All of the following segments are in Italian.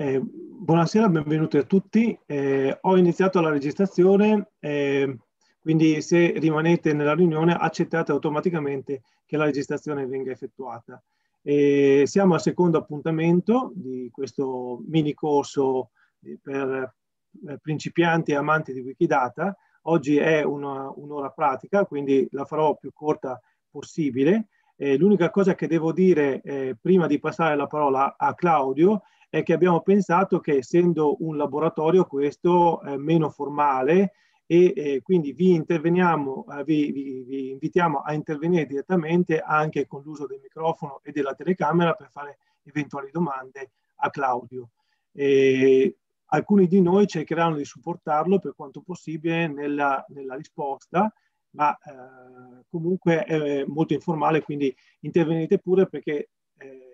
Eh, buonasera, benvenuti a tutti. Eh, ho iniziato la registrazione, eh, quindi se rimanete nella riunione accettate automaticamente che la registrazione venga effettuata. siamo al secondo appuntamento di questo mini corso per eh, principianti e amanti di Wikidata. Oggi è un'ora pratica, quindi la farò più corta possibile. l'unica cosa che devo dire eh, prima di passare la parola a Claudio è che abbiamo pensato che essendo un laboratorio questo è meno formale e eh, quindi vi interveniamo, eh, vi, vi, vi, invitiamo a intervenire direttamente anche con l'uso del microfono e della telecamera per fare eventuali domande a Claudio. E alcuni di noi cercheranno di supportarlo per quanto possibile nella, nella risposta, ma eh, comunque è molto informale, quindi intervenite pure perché eh,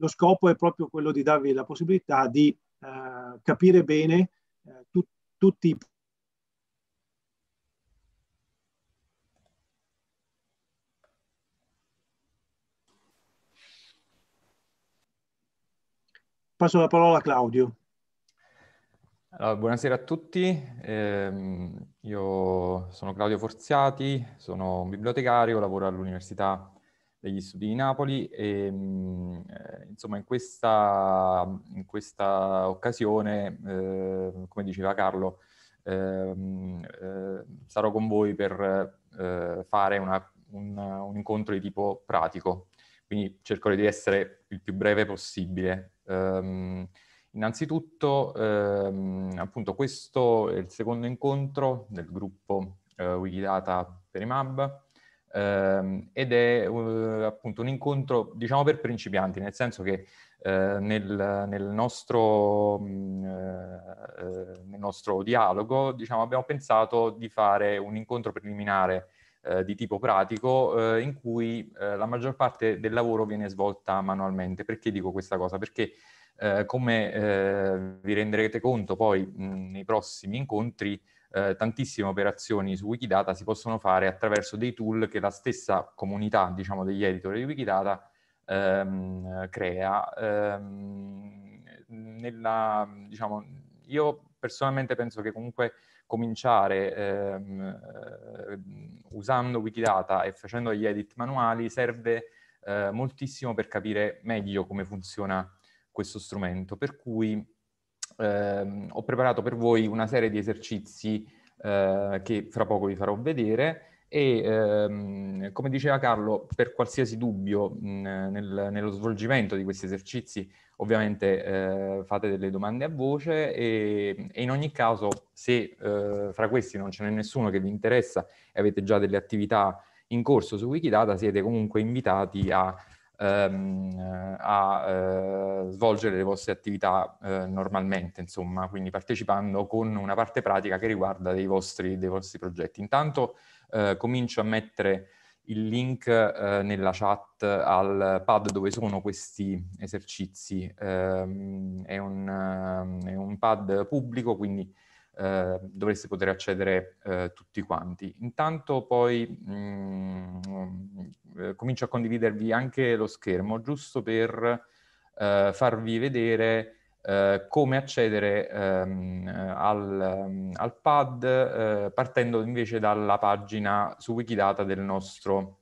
lo scopo è proprio quello di darvi la possibilità di eh, capire bene eh, tu, tutti i Passo la parola a Claudio. Allora, buonasera a tutti, eh, io sono Claudio Forziati, sono un bibliotecario, lavoro all'Università degli studi di Napoli e mm, eh, insomma in questa, in questa occasione, eh, come diceva Carlo, ehm, eh, sarò con voi per eh, fare una, un, un, incontro di tipo pratico, quindi cercherò di essere il più breve possibile. Um, innanzitutto, um, appunto, questo è il secondo incontro del gruppo uh, Wikidata per i MAB eh, ed è uh, appunto un incontro, diciamo, per principianti, nel senso che eh, nel, nel, nostro, mh, mm, eh, nel, nostro, dialogo, diciamo, abbiamo pensato di fare un incontro preliminare eh, di tipo pratico eh, in cui eh, la maggior parte del lavoro viene svolta manualmente. Perché dico questa cosa? Perché come vi renderete conto poi mh, nei prossimi incontri, eh, tantissime operazioni su Wikidata si possono fare attraverso dei tool che la stessa comunità, diciamo, degli editor di Wikidata ehm, crea. Ehm, nella, diciamo, io personalmente penso che comunque cominciare ehm, eh, usando Wikidata e facendo gli edit manuali serve eh, moltissimo per capire meglio come funziona questo strumento, per cui ehm, ho preparato per voi una serie di esercizi eh, che fra poco vi farò vedere e ehm, come diceva Carlo, per qualsiasi dubbio mh, nel, nello svolgimento di questi esercizi ovviamente eh, fate delle domande a voce e, e in ogni caso se eh, fra questi non ce n'è nessuno che vi interessa e avete già delle attività in corso su Wikidata, siete comunque invitati a ehm, a eh, svolgere le vostre attività eh, normalmente, insomma, quindi partecipando con una parte pratica che riguarda dei vostri, dei vostri progetti. Intanto eh, comincio a mettere il link eh, nella chat al pad dove sono questi esercizi. Um, è, un, uh, è, un, pad pubblico, quindi uh, dovreste poter accedere uh, tutti quanti. Intanto poi mh, mm, eh, comincio a condividervi anche lo schermo, giusto per eh, farvi vedere eh, come accedere ehm, al, al, pad eh, partendo invece dalla pagina su Wikidata del nostro,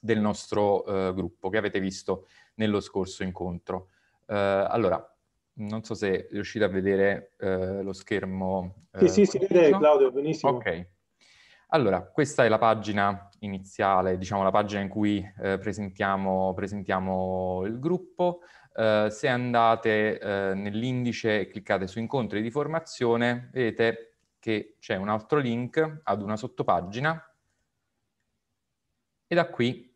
del nostro eh, gruppo che avete visto nello scorso incontro. Eh, allora, non so se riuscite a vedere lo schermo. Sì, sì, si vede Claudio, benissimo. Ok. Allora, questa è la pagina iniziale, diciamo la pagina in cui eh, presentiamo, presentiamo, il gruppo. Eh, se andate eh, nell'indice e cliccate su incontri di formazione, vedete che c'è un altro link ad una sottopagina e da qui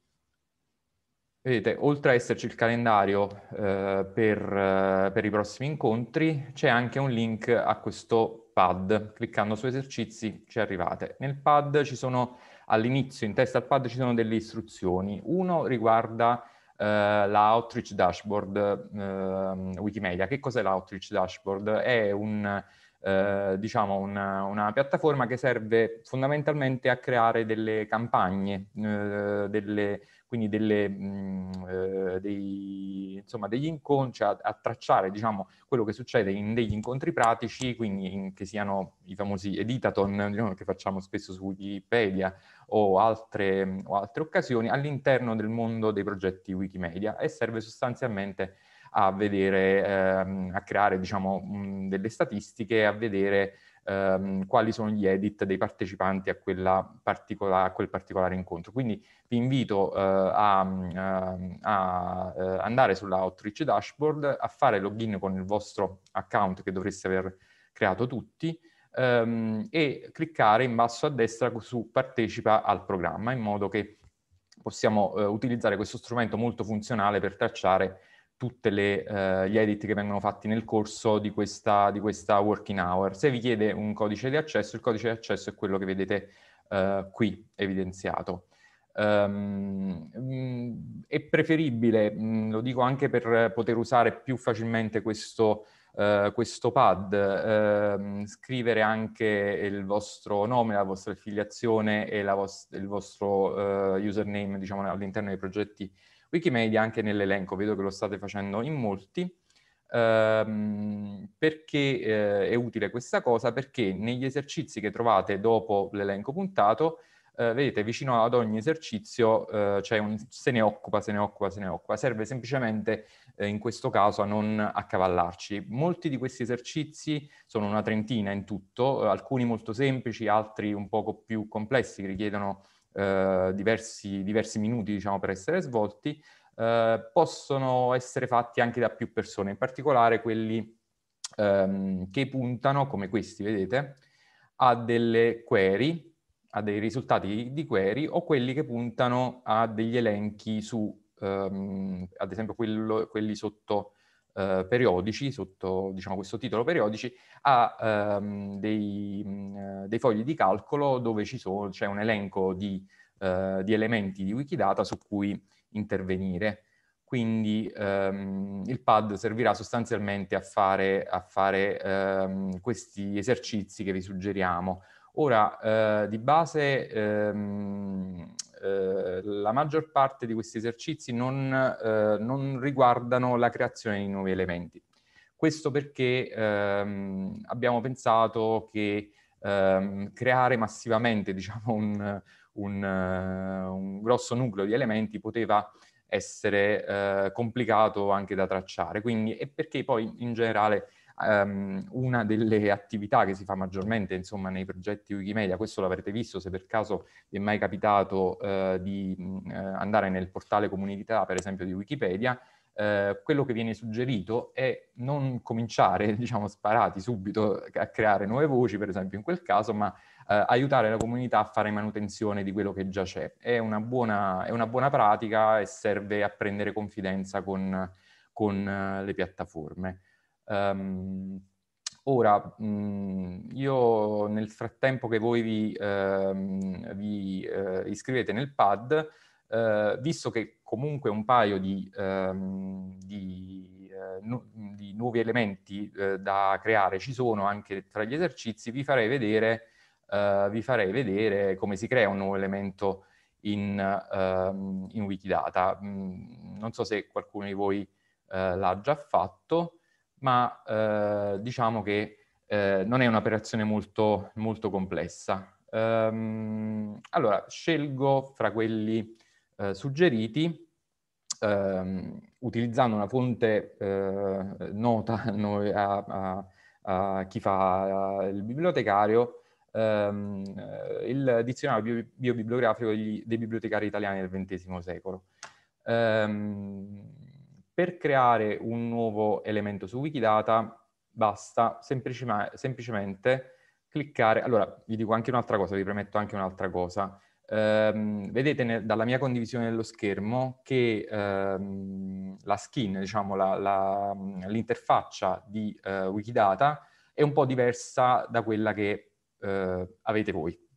vedete, oltre a esserci il calendario eh, per, eh, per i prossimi incontri, c'è anche un link a questo pad, cliccando su esercizi ci arrivate. Nel pad ci sono, all'inizio, in testa al pad ci sono delle istruzioni. Uno riguarda eh, la Outreach Dashboard eh, Wikimedia. Che cos'è l'Outreach Dashboard? È un, eh, diciamo una, una, piattaforma che serve fondamentalmente a creare delle campagne, eh, delle, quindi delle, mh, mm, eh, dei, insomma, degli incontri, a, a tracciare diciamo, quello che succede in degli incontri pratici, quindi in, che siano i famosi editaton diciamo, che facciamo spesso su Wikipedia o altre, o altre occasioni all'interno del mondo dei progetti Wikimedia e serve sostanzialmente a vedere, ehm, a creare diciamo, mh, delle statistiche, a vedere ehm, quali sono gli edit dei partecipanti a, particola- a quel particolare incontro. Quindi vi invito eh, a, ehm, a, eh, andare sulla Outreach Dashboard, a fare login con il vostro account che dovreste aver creato tutti, ehm, e cliccare in basso a destra su partecipa al programma in modo che possiamo eh, utilizzare questo strumento molto funzionale per tracciare tutti uh, gli edit che vengono fatti nel corso di questa, di questa, working hour. Se vi chiede un codice di accesso, il codice di accesso è quello che vedete uh, qui evidenziato. Um, è preferibile, mh, lo dico anche per poter usare più facilmente questo, uh, questo pad, ehm, scrivere anche il vostro nome, la vostra affiliazione e vos- il vostro username diciamo, all'interno dei progetti Wikimedia anche nell'elenco, vedo che lo state facendo in molti. Ehm, perché eh, è utile questa cosa? Perché negli esercizi che trovate dopo l'elenco puntato, eh, vedete vicino ad ogni esercizio eh, c'è un se ne occupa, se ne occupa, se ne occupa. Serve semplicemente eh, in questo caso a non accavallarci. Molti di questi esercizi sono una trentina in tutto, alcuni molto semplici, altri un poco più complessi che richiedono eh, diversi, diversi, minuti diciamo, per essere svolti, eh, possono essere fatti anche da più persone, in particolare quelli ehm, che puntano, come questi vedete, a delle query, a dei risultati di query o quelli che puntano a degli elenchi su, ehm, ad esempio quello, quelli sotto eh, periodici, sotto diciamo, questo titolo periodici, a ehm, dei, mh, dei, fogli di calcolo dove c'è un elenco di, eh, di, elementi di Wikidata su cui intervenire. Quindi ehm, il pad servirà sostanzialmente a fare, a fare ehm, questi esercizi che vi suggeriamo. Ora, eh, di base, ehm, eh, la maggior parte di questi esercizi non, eh, non, riguardano la creazione di nuovi elementi. Questo perché ehm, abbiamo pensato che ehm, creare massivamente diciamo, un, un, uh, un, grosso nucleo di elementi poteva essere uh, complicato anche da tracciare. Quindi, e perché poi in generale um, una delle attività che si fa maggiormente insomma, nei progetti Wikimedia, questo l'avrete visto se per caso vi è mai capitato uh, di uh, andare nel portale comunità, per esempio di Wikipedia, Uh, quello che viene suggerito è non cominciare, diciamo, sparati subito a creare nuove voci, per esempio in quel caso, ma uh, aiutare la comunità a fare manutenzione di quello che già c'è. È una buona, è una buona pratica e serve a prendere confidenza con, con uh, le piattaforme. Um, ora, mh, io nel frattempo che voi vi, uh, vi uh, iscrivete nel pad, uh, visto che comunque un paio di, um, di, nu- di nuovi elementi da creare ci sono anche tra gli esercizi, vi farei vedere, vi farei vedere come si crea un nuovo elemento in, ehm, in Wikidata. Mh, non so se qualcuno di voi l'ha già fatto ma eh, diciamo che eh, non è un'operazione molto, molto complessa. Um, allora, scelgo fra quelli eh, suggeriti, um, utilizzando una fonte eh, nota a, a, a, chi fa il bibliotecario, um, il dizionario biobibliografico dei, dei bibliotecari italiani del XX secolo. Um, per creare un nuovo elemento su Wikidata basta semplici- semplicemente cliccare, allora vi dico anche un'altra cosa, vi premetto anche un'altra cosa. Um, vedete ne, dalla mia condivisione dello schermo che um, la skin, diciamo la, la, l'interfaccia di uh, Wikidata è un po' diversa da quella che uh, avete voi.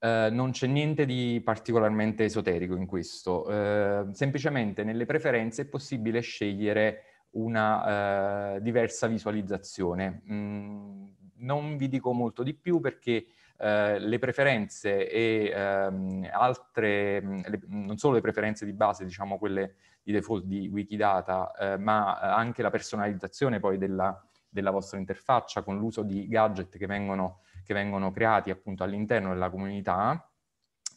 Uh, non c'è niente di particolarmente esoterico in questo, uh, semplicemente nelle preferenze è possibile scegliere una uh, diversa visualizzazione. Mm, non vi dico molto di più perché eh, le preferenze e ehm, altre, le, non solo le preferenze di base, diciamo quelle di default di Wikidata, eh, ma anche la personalizzazione poi della, della vostra interfaccia con l'uso di gadget che vengono, che vengono creati appunto all'interno della comunità,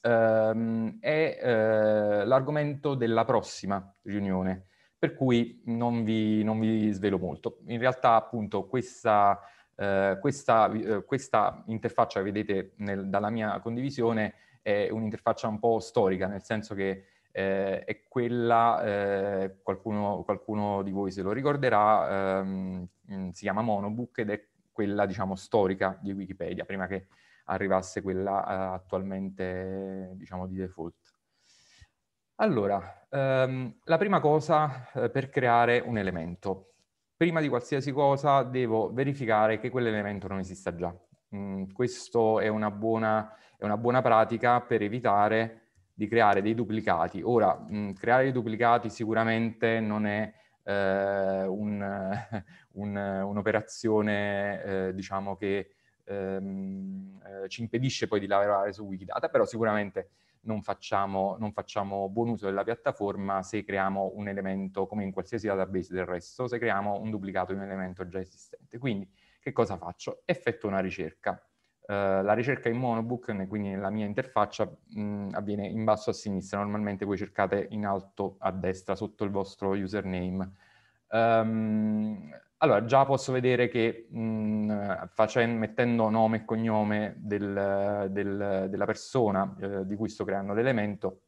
ehm, è eh, l'argomento della prossima riunione, per cui non vi, non vi svelo molto. In realtà appunto questa, eh, questa, eh, questa, interfaccia che vedete nel, dalla mia condivisione è un'interfaccia un po' storica, nel senso che eh, è quella, eh, qualcuno, qualcuno, di voi se lo ricorderà, ehm, si chiama Monobook ed è quella diciamo storica di Wikipedia, prima che arrivasse quella uh, attualmente, diciamo, di default. Allora, um, la prima cosa uh, per creare un elemento. Prima di qualsiasi cosa devo verificare che quell'elemento non esista già. Mm, questo è una, buona, è una buona pratica per evitare di creare dei duplicati. Ora, mh, mm, creare dei duplicati sicuramente non è eh, un, un, un'operazione, eh, diciamo, che ehm, eh, ci impedisce poi di lavorare su Wikidata, però sicuramente non facciamo, non facciamo buon uso della piattaforma se creiamo un elemento, come in qualsiasi database del resto, se creiamo un duplicato di un elemento già esistente. Quindi che cosa faccio? Effetto una ricerca. Uh, la ricerca in monobook, quindi nella mia interfaccia, mh, avviene in basso a sinistra. Normalmente voi cercate in alto a destra, sotto il vostro username. Um, allora, già posso vedere che mh, facendo, mettendo nome e cognome del, del, della persona eh, di cui sto creando l'elemento,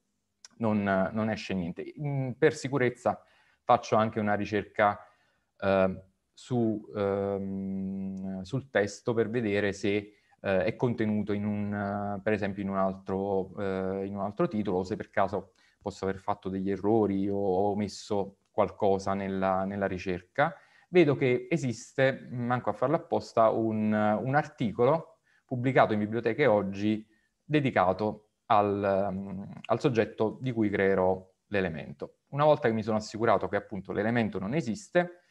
non, non, esce niente. In, per sicurezza faccio anche una ricerca eh, su, ehm, sul testo per vedere se eh, è contenuto in un, per esempio in un, altro, eh, in un altro titolo se per caso posso aver fatto degli errori o ho omesso qualcosa nella, nella ricerca vedo che esiste, manco a farlo apposta, un, un articolo pubblicato in biblioteche oggi dedicato al, um, al, soggetto di cui creerò l'elemento. Una volta che mi sono assicurato che appunto l'elemento non esiste,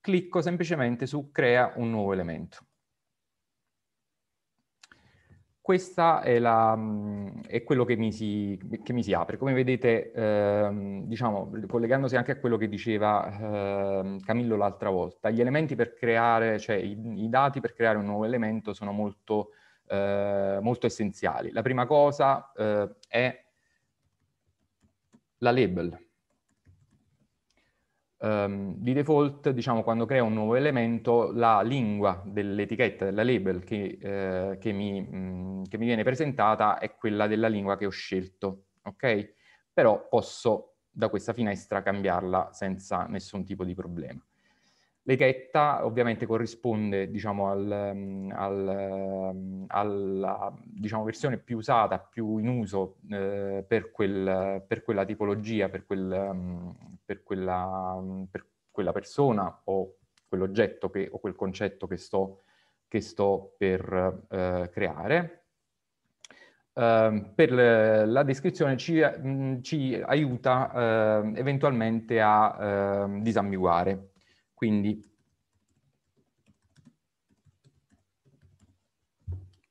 clicco semplicemente su crea un nuovo elemento. Questa è, la, è quello che mi, si, che mi, si, apre. Come vedete, ehm, diciamo, collegandosi anche a quello che diceva ehm, Camillo l'altra volta, gli elementi per creare, cioè i, i, dati per creare un nuovo elemento sono molto, eh, molto essenziali. La prima cosa eh, è la label. Um, di default, diciamo, quando creo un nuovo elemento, la lingua dell'etichetta, della label che, eh, che, mi, mh, mm, che, mi, viene presentata è quella della lingua che ho scelto, ok? Però posso da questa finestra cambiarla senza nessun tipo di problema. L'etichetta ovviamente corrisponde diciamo, al, mm, al, mm, alla diciamo, versione più usata, più in uso eh, per, quel, per, quella tipologia, per, quel, per, quella, per, quella, persona o quell'oggetto che, o quel concetto che sto, che sto per eh, creare. Uh, per la descrizione ci, mh, ci aiuta uh, eventualmente a uh, disambiguare. Quindi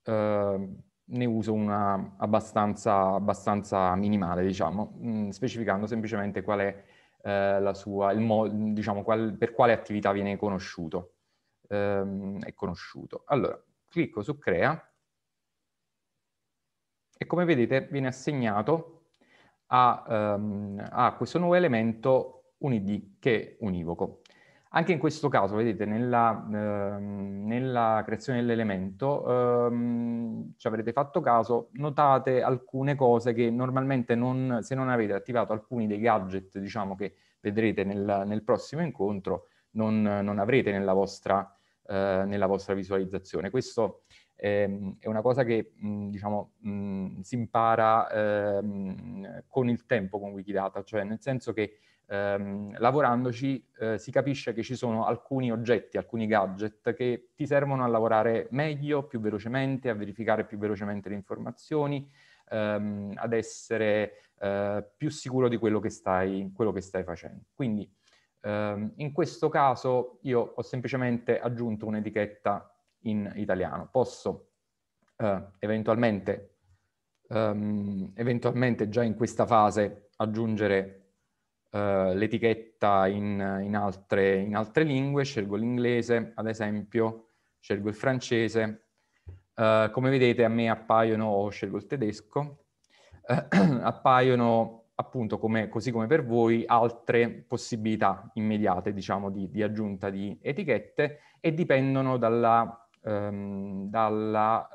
eh, ne uso una abbastanza, abbastanza minimale, diciamo, mh, mm, specificando semplicemente qual è eh, la sua, mo, diciamo, qual, per quale attività viene conosciuto. Ehm, è conosciuto. Allora, clicco su Crea e come vedete viene assegnato a, um, a questo nuovo elemento un id che è univoco. Anche in questo caso, vedete, nella, ehm, nella creazione dell'elemento, ehm, ci avrete fatto caso, notate alcune cose che normalmente non, se non avete attivato alcuni dei gadget, diciamo, che vedrete nel, nel prossimo incontro, non, non avrete nella vostra, eh, nella vostra, visualizzazione. Questo è, è una cosa che, mh, diciamo, mh, si impara ehm, con il tempo con Wikidata, cioè nel senso che ehm, lavorandoci eh, si capisce che ci sono alcuni oggetti, alcuni gadget che ti servono a lavorare meglio, più velocemente, a verificare più velocemente le informazioni, ehm, ad essere eh, più sicuro di quello che stai, quello che stai facendo. Quindi ehm, in questo caso io ho semplicemente aggiunto un'etichetta in italiano. Posso eh, eventualmente, um, eventualmente già in questa fase aggiungere uh, l'etichetta in, in, altre, in, altre, lingue, scelgo l'inglese ad esempio, scelgo il francese, uh, come vedete a me appaiono, o scelgo il tedesco, uh, appaiono appunto come, così come per voi altre possibilità immediate diciamo di, di aggiunta di etichette e dipendono dalla, ehm, dalla,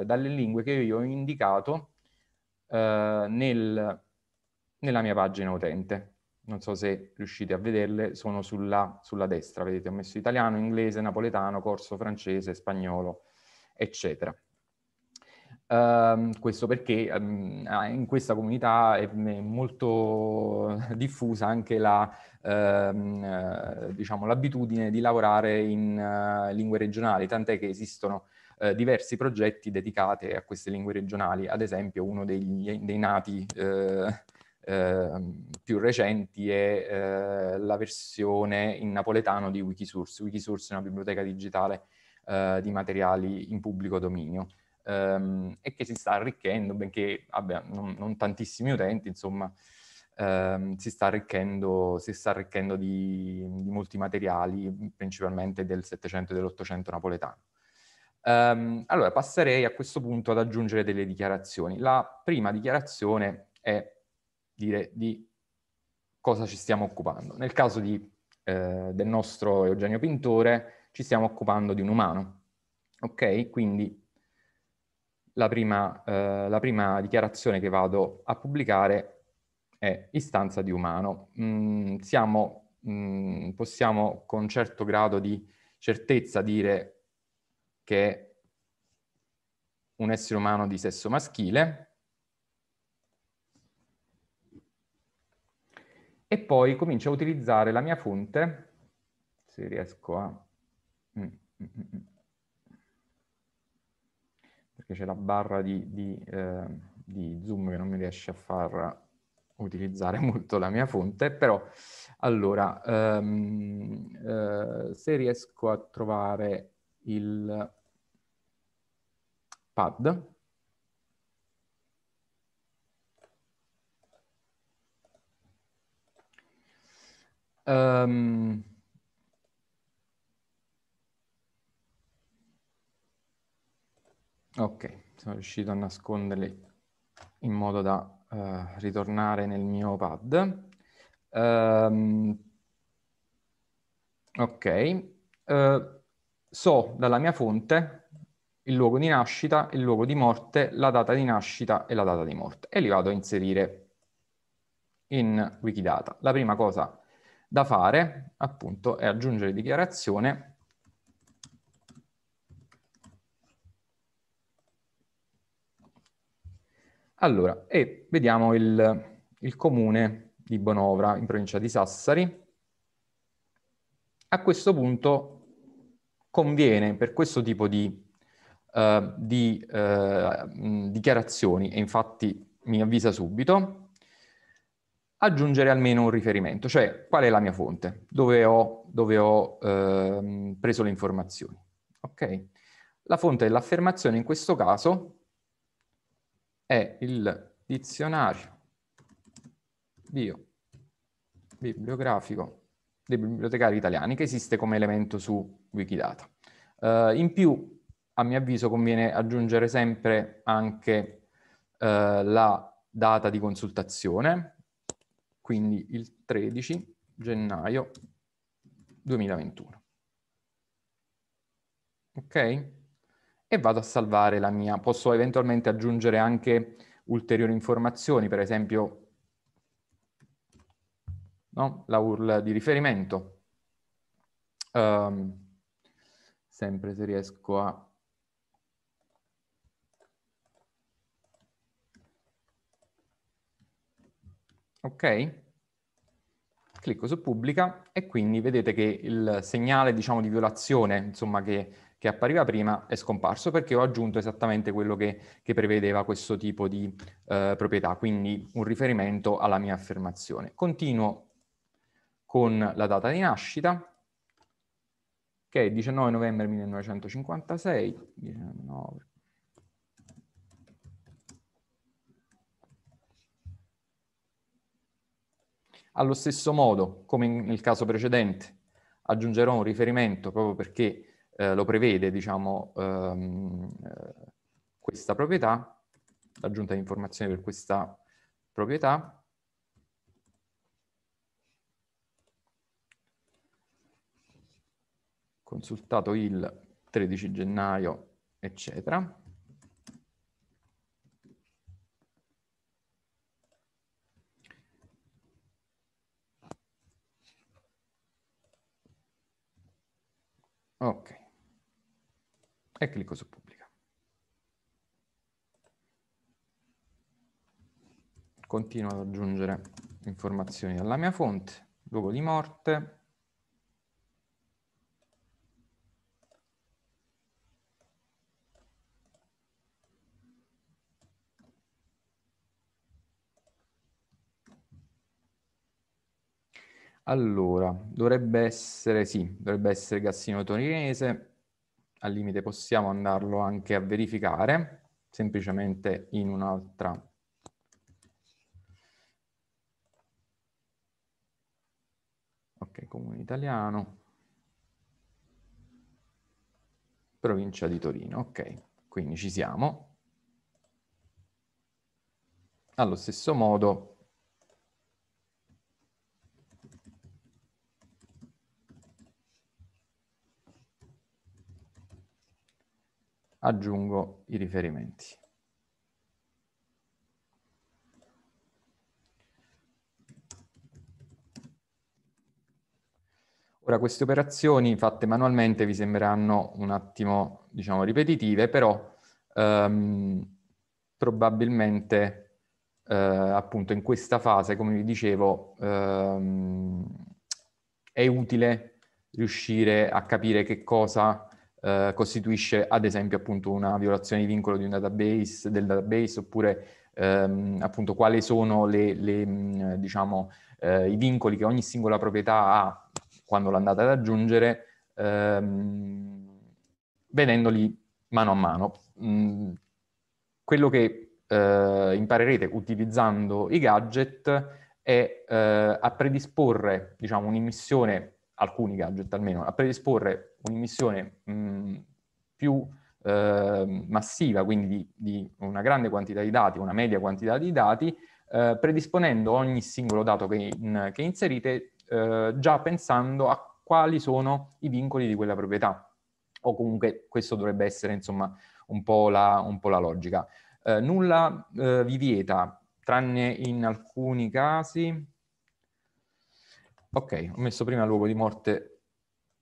eh, dalle lingue che io ho indicato eh, nel, nella mia pagina utente non so se riuscite a vederle, sono sulla, sulla destra, vedete ho messo italiano, inglese, napoletano, corso, francese, spagnolo, eccetera. Uh, questo perché um, in questa comunità è molto diffusa anche la, uh, diciamo, l'abitudine di lavorare in uh, lingue regionali, tant'è che esistono eh, diversi progetti dedicati a queste lingue regionali, ad esempio uno degli, dei nati più recenti è la versione in napoletano di Wikisource. Wikisource è una biblioteca digitale di materiali in pubblico dominio ehm, e che si sta arricchendo, benché abbia non, non tantissimi utenti, insomma, ehm, si sta arricchendo, si sta arricchendo di, di, molti materiali, principalmente del 700 e dell'800 napoletano. Um, allora, passerei a questo punto ad aggiungere delle dichiarazioni. La prima dichiarazione è dire di cosa ci stiamo occupando. Nel caso di, eh, del nostro Eugenio Pintore ci stiamo occupando di un umano. Ok? Quindi la prima, eh, la prima dichiarazione che vado a pubblicare è istanza di umano. Mm, siamo, mm, possiamo con certo grado di certezza dire che è un essere umano di sesso maschile, e poi comincio a utilizzare la mia fonte, se riesco a... Mm, mm, mm, perché c'è la barra di, di, eh, di, Zoom che non mi riesce a far utilizzare molto la mia fonte, però allora, um, uh, se riesco a trovare il pad, Um, ok, sono riuscito a nasconderli in modo da uh, ritornare nel mio pad. Um, ok, uh, so dalla mia fonte il luogo di nascita, il luogo di morte, la data di nascita e la data di morte e li vado a inserire in Wikidata. La prima cosa da fare appunto è aggiungere dichiarazione Allora, e vediamo il, il, comune di Bonovra in provincia di Sassari. A questo punto conviene per questo tipo di, uh, di uh, dichiarazioni, e infatti mi avvisa subito, aggiungere almeno un riferimento, cioè qual è la mia fonte, dove ho, dove ho ehm, preso le informazioni. Ok? La fonte dell'affermazione in questo caso è il dizionario bio bibliografico dei bibliotecari italiani che esiste come elemento su Wikidata. Uh, in più, a mio avviso, conviene aggiungere sempre anche uh, la data di consultazione, quindi il 13 gennaio 2021. Ok? E vado a salvare la mia. Posso eventualmente aggiungere anche ulteriori informazioni, per esempio no? la URL di riferimento. Um, sempre se riesco a ok? Clicco su pubblica e quindi vedete che il segnale diciamo, di violazione insomma, che, che appariva prima è scomparso perché ho aggiunto esattamente quello che, che prevedeva questo tipo di eh, proprietà, quindi un riferimento alla mia affermazione. Continuo con la data di nascita, che è 19 novembre 1956, 19... Allo stesso modo, come nel caso precedente, aggiungerò un riferimento proprio perché eh, lo prevede, diciamo, ehm, eh, questa proprietà, l'aggiunta di informazioni per questa proprietà, consultato il 13 gennaio, eccetera. Ok. E clicco su pubblica. Continuo ad aggiungere informazioni alla mia fonte, luogo di morte, Allora, dovrebbe essere, sì, dovrebbe essere Gassino Torinese, al limite possiamo andarlo anche a verificare, semplicemente in un'altra Ok, comune italiano. Provincia di Torino, ok. Quindi ci siamo. Allo stesso modo aggiungo i riferimenti. Ora queste operazioni fatte manualmente vi sembreranno un attimo, diciamo, ripetitive, però ehm, probabilmente eh, appunto in questa fase, come vi dicevo, ehm, è utile riuscire a capire che cosa eh, costituisce ad esempio appunto una violazione di vincolo di un database, del database oppure ehm, appunto quali sono le, le, mm, diciamo, eh, i vincoli che ogni singola proprietà ha quando l'andate ad aggiungere, ehm, vedendoli mano a mano. Mm, quello che eh, imparerete utilizzando i gadget è eh, a predisporre diciamo, un'immissione alcuni gadget almeno, a predisporre un'emissione mh, più eh, massiva, quindi di, di, una grande quantità di dati, una media quantità di dati, eh, predisponendo ogni singolo dato che, in, che inserite eh, già pensando a quali sono i vincoli di quella proprietà. O comunque questo dovrebbe essere insomma un po' la, un po la logica. Eh, nulla eh, vi vieta, tranne in alcuni casi, Ok, ho messo prima luogo di morte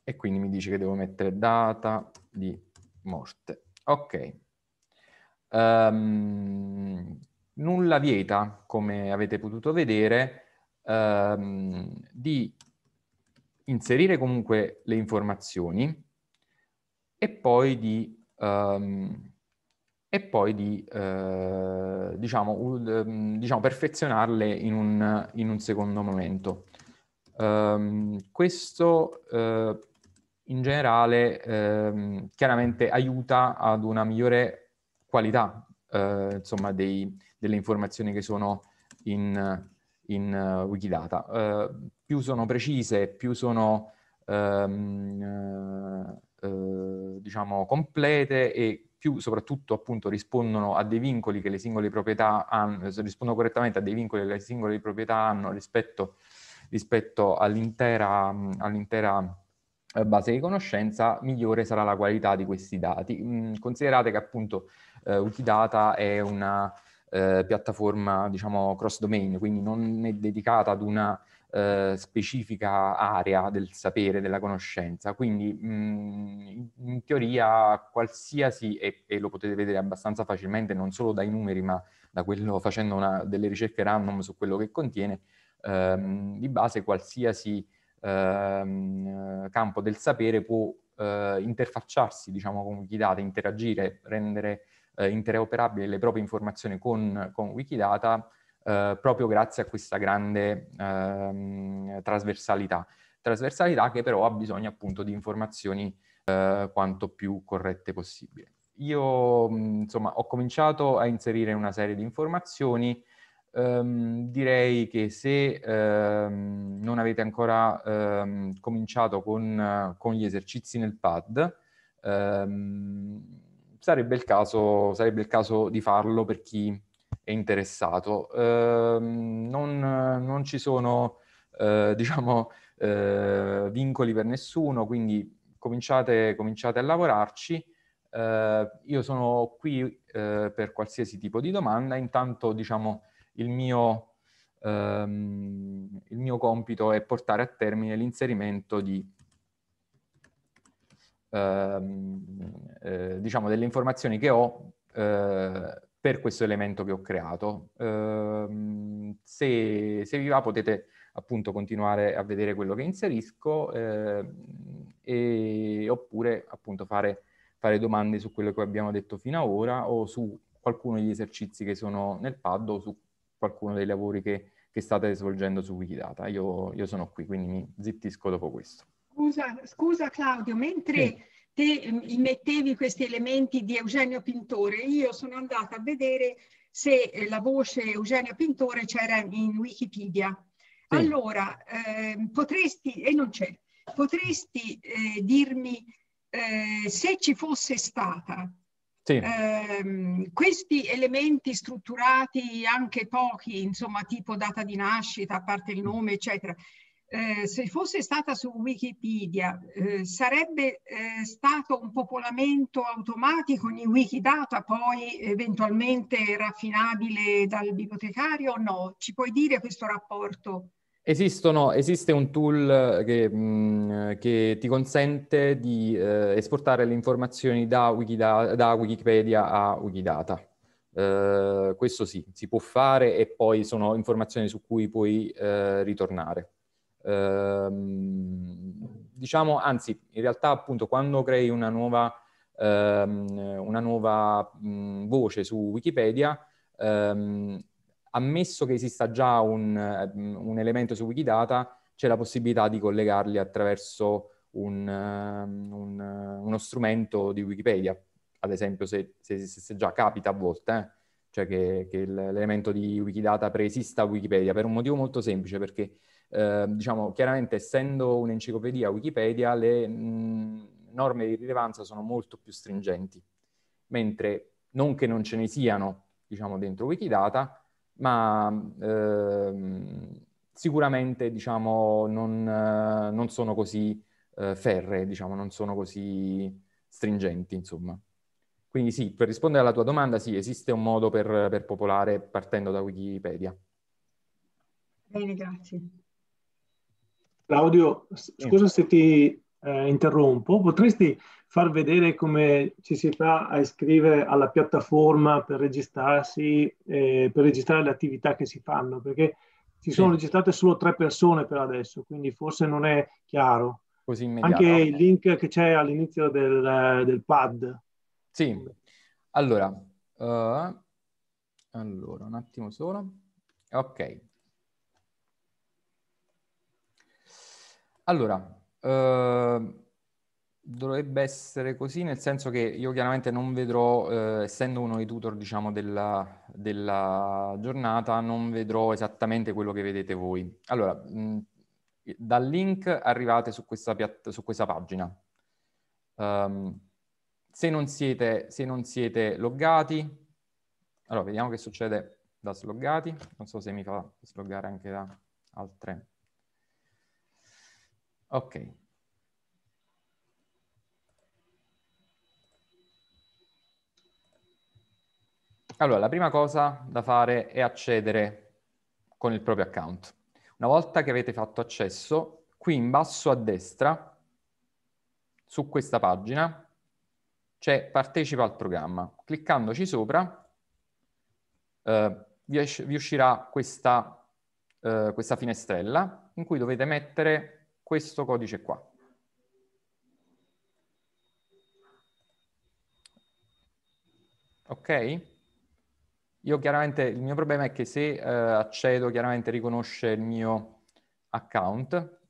e quindi mi dice che devo mettere data di morte. Ok. Um, nulla vieta, come avete potuto vedere, um, di inserire comunque le informazioni e poi di, um, e poi di uh, diciamo, uh, diciamo, perfezionarle in un, in un secondo momento. Questo uh, in generale um, chiaramente aiuta ad una migliore qualità uh, insomma, dei, delle informazioni che sono in, in uh, Wikidata. più sono precise, più sono um, diciamo complete e più soprattutto appunto rispondono a dei vincoli che le singole proprietà hanno, rispondono correttamente a dei vincoli che le singole proprietà hanno rispetto rispetto all'intera, eh, base di conoscenza, migliore sarà la qualità di questi dati. Mm, considerate che appunto eh, Wikidata è una eh, piattaforma, diciamo, cross-domain, quindi non è dedicata ad una eh, specifica area del sapere, della conoscenza. Quindi mh, mm, in teoria qualsiasi, e, e, lo potete vedere abbastanza facilmente, non solo dai numeri, ma da quello facendo una, delle ricerche random su quello che contiene, ehm, di base qualsiasi ehm, campo del sapere può eh, interfacciarsi diciamo, con Wikidata, interagire, rendere eh, interoperabili le proprie informazioni con, con Wikidata eh, proprio grazie a questa grande ehm, trasversalità. Trasversalità che però ha bisogno appunto di informazioni eh, quanto più corrette possibile. Io insomma ho cominciato a inserire una serie di informazioni Um, direi che se um, non avete ancora um, cominciato con, con, gli esercizi nel pad, sarebbe il, caso, sarebbe, il caso, di farlo per chi è interessato. Non, non, ci sono, uh, diciamo, uh, vincoli per nessuno, quindi cominciate, cominciate a lavorarci. Uh, io sono qui per qualsiasi tipo di domanda, intanto diciamo il mio, ehm, il mio compito è portare a termine l'inserimento di ehm, eh, diciamo delle informazioni che ho eh, per questo elemento che ho creato. Eh, se, se, vi va potete appunto continuare a vedere quello che inserisco eh, e, oppure appunto fare, fare domande su quello che abbiamo detto fino ad ora o su qualcuno degli esercizi che sono nel pad o su qualcuno dei lavori che, che state svolgendo su Wikidata. Io, io, sono qui, quindi mi zittisco dopo questo. Scusa, scusa Claudio, mentre sì. te mettevi questi elementi di Eugenio Pintore, io sono andata a vedere se la voce Eugenio Pintore c'era in Wikipedia. Sì. Allora, eh, potresti, e non c'è, potresti eh, dirmi eh, se ci fosse stata sì. Eh, questi elementi strutturati, anche pochi, insomma, tipo data di nascita, a parte il nome, eccetera, eh, se fosse stata su Wikipedia, eh, sarebbe eh, stato un popolamento automatico in Wikidata, poi eventualmente raffinabile dal bibliotecario o no? Ci puoi dire questo rapporto? Esistono, esiste un tool che, mh, mm, che ti consente di eh, esportare le informazioni da, Wikida, da, Wikipedia a Wikidata. Eh, questo sì, si può fare e poi sono informazioni su cui puoi eh, ritornare. Ehm, diciamo, anzi, in realtà appunto quando crei una nuova, ehm, una nuova mh, mm, voce su Wikipedia, ehm, ammesso che esista già un, un, elemento su Wikidata, c'è la possibilità di collegarli attraverso un, un, uno strumento di Wikipedia. Ad esempio, se, se, se già capita a volte, eh? cioè che, che, l'elemento di Wikidata preesista a Wikipedia, per un motivo molto semplice, perché eh, diciamo chiaramente essendo un'enciclopedia Wikipedia, le mh, norme di rilevanza sono molto più stringenti, mentre non che non ce ne siano, diciamo, dentro Wikidata, ma ehm, sicuramente diciamo, non, eh, non, sono così eh, ferree, diciamo, non sono così stringenti, insomma. Quindi sì, per rispondere alla tua domanda, sì, esiste un modo per, per popolare partendo da Wikipedia. Bene, grazie. Claudio, scusa se ti eh, interrompo, potresti far vedere come ci si fa a iscrivere alla piattaforma per registrarsi, eh, per registrare le attività che si fanno, perché si sono sì. registrate solo tre persone per adesso, quindi forse non è chiaro. Così immediato. Anche il link che c'è all'inizio del, del pad. Sì, allora, uh, allora, un attimo solo. Ok. Allora, uh, dovrebbe essere così, nel senso che io chiaramente non vedrò, eh, essendo uno dei tutor, diciamo, della, della, giornata, non vedrò esattamente quello che vedete voi. Allora, mh, dal link arrivate su questa, piatt- su questa pagina. Um, se, non siete, se non siete loggati, allora vediamo che succede da sloggati, non so se mi fa sloggare anche da altre. Ok, Allora, la prima cosa da fare è accedere con il proprio account. Una volta che avete fatto accesso, qui in basso a destra, su questa pagina, c'è partecipa al programma. Cliccandoci sopra, eh, vi, uscirà questa, eh, questa finestrella in cui dovete mettere questo codice qua. Ok? Io chiaramente, il mio problema è che se eh, accedo, chiaramente riconosce il mio account.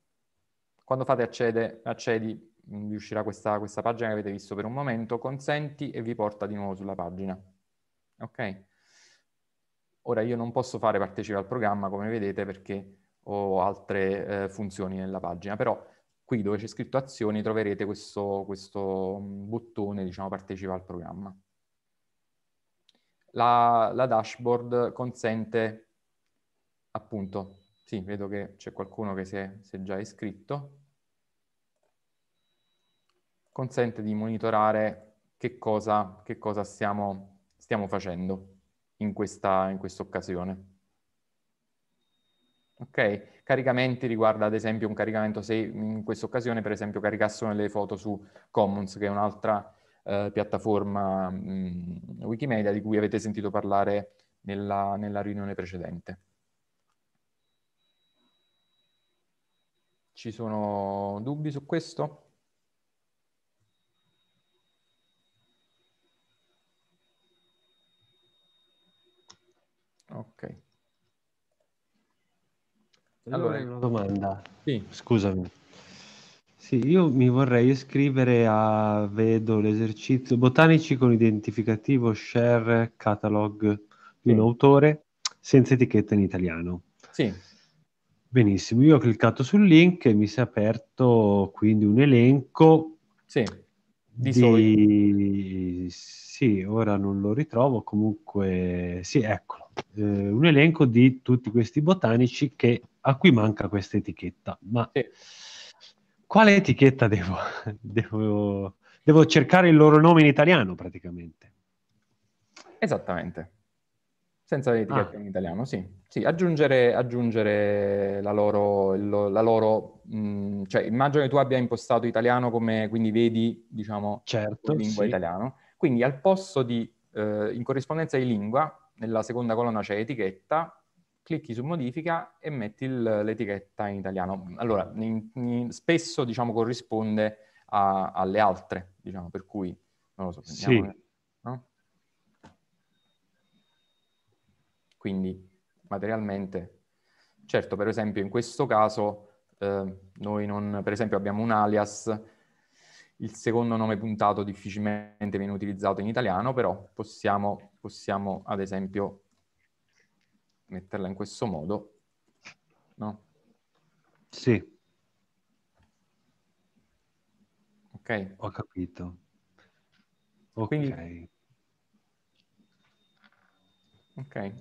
Quando fate accede, accedi, mm, vi uscirà questa, questa pagina che avete visto per un momento, consenti e vi porta di nuovo sulla pagina. Ok? Ora io non posso fare partecipa al programma, come vedete, perché ho altre eh, funzioni nella pagina, però qui dove c'è scritto azioni troverete questo, questo mm, bottone, diciamo, partecipa al programma. La, la dashboard consente appunto, sì, vedo che c'è qualcuno che si è, si è già iscritto, consente di monitorare che cosa, che cosa stiamo, stiamo facendo in questa in occasione. Ok, caricamenti riguarda ad esempio un caricamento se in questa occasione per esempio caricassero le foto su Commons che è un'altra eh, piattaforma mh, Wikimedia di cui avete sentito parlare nella, nella riunione precedente. Ci sono dubbi su questo? Ok. Allora, una domanda. Sì. Scusami. Sì, io mi vorrei iscrivere a, vedo l'esercizio botanici con identificativo share catalog di sì. un autore senza etichetta in italiano. Sì. Benissimo, io ho cliccato sul link e mi si è aperto quindi un elenco sì. di, di... Sì, ora non lo ritrovo, comunque sì, eccolo eh, un elenco di tutti questi botanici che, a cui manca questa etichetta. Ma sì. quale etichetta devo, devo, devo cercare il loro nome in italiano praticamente? Esattamente. Senza l'etichetta ah. in italiano, sì. Sì, aggiungere, aggiungere la loro, la loro mh, cioè immagino che tu abbia impostato italiano come, quindi vedi, diciamo, certo, lingua sì. italiano. Quindi al posto di, eh, in corrispondenza di lingua, nella seconda colonna c'è etichetta, clicchi su modifica e metti il, l'etichetta in italiano. Allora, in, in, spesso diciamo corrisponde a, alle altre, diciamo, per cui non lo so, prendiamo, sì. no? Quindi materialmente, certo, per esempio in questo caso eh, noi non, per esempio abbiamo un alias il secondo nome puntato difficilmente viene utilizzato in italiano, però possiamo, possiamo ad esempio metterla in questo modo, no? Sì. Ok. Ho capito. Ok. Quindi... Ok.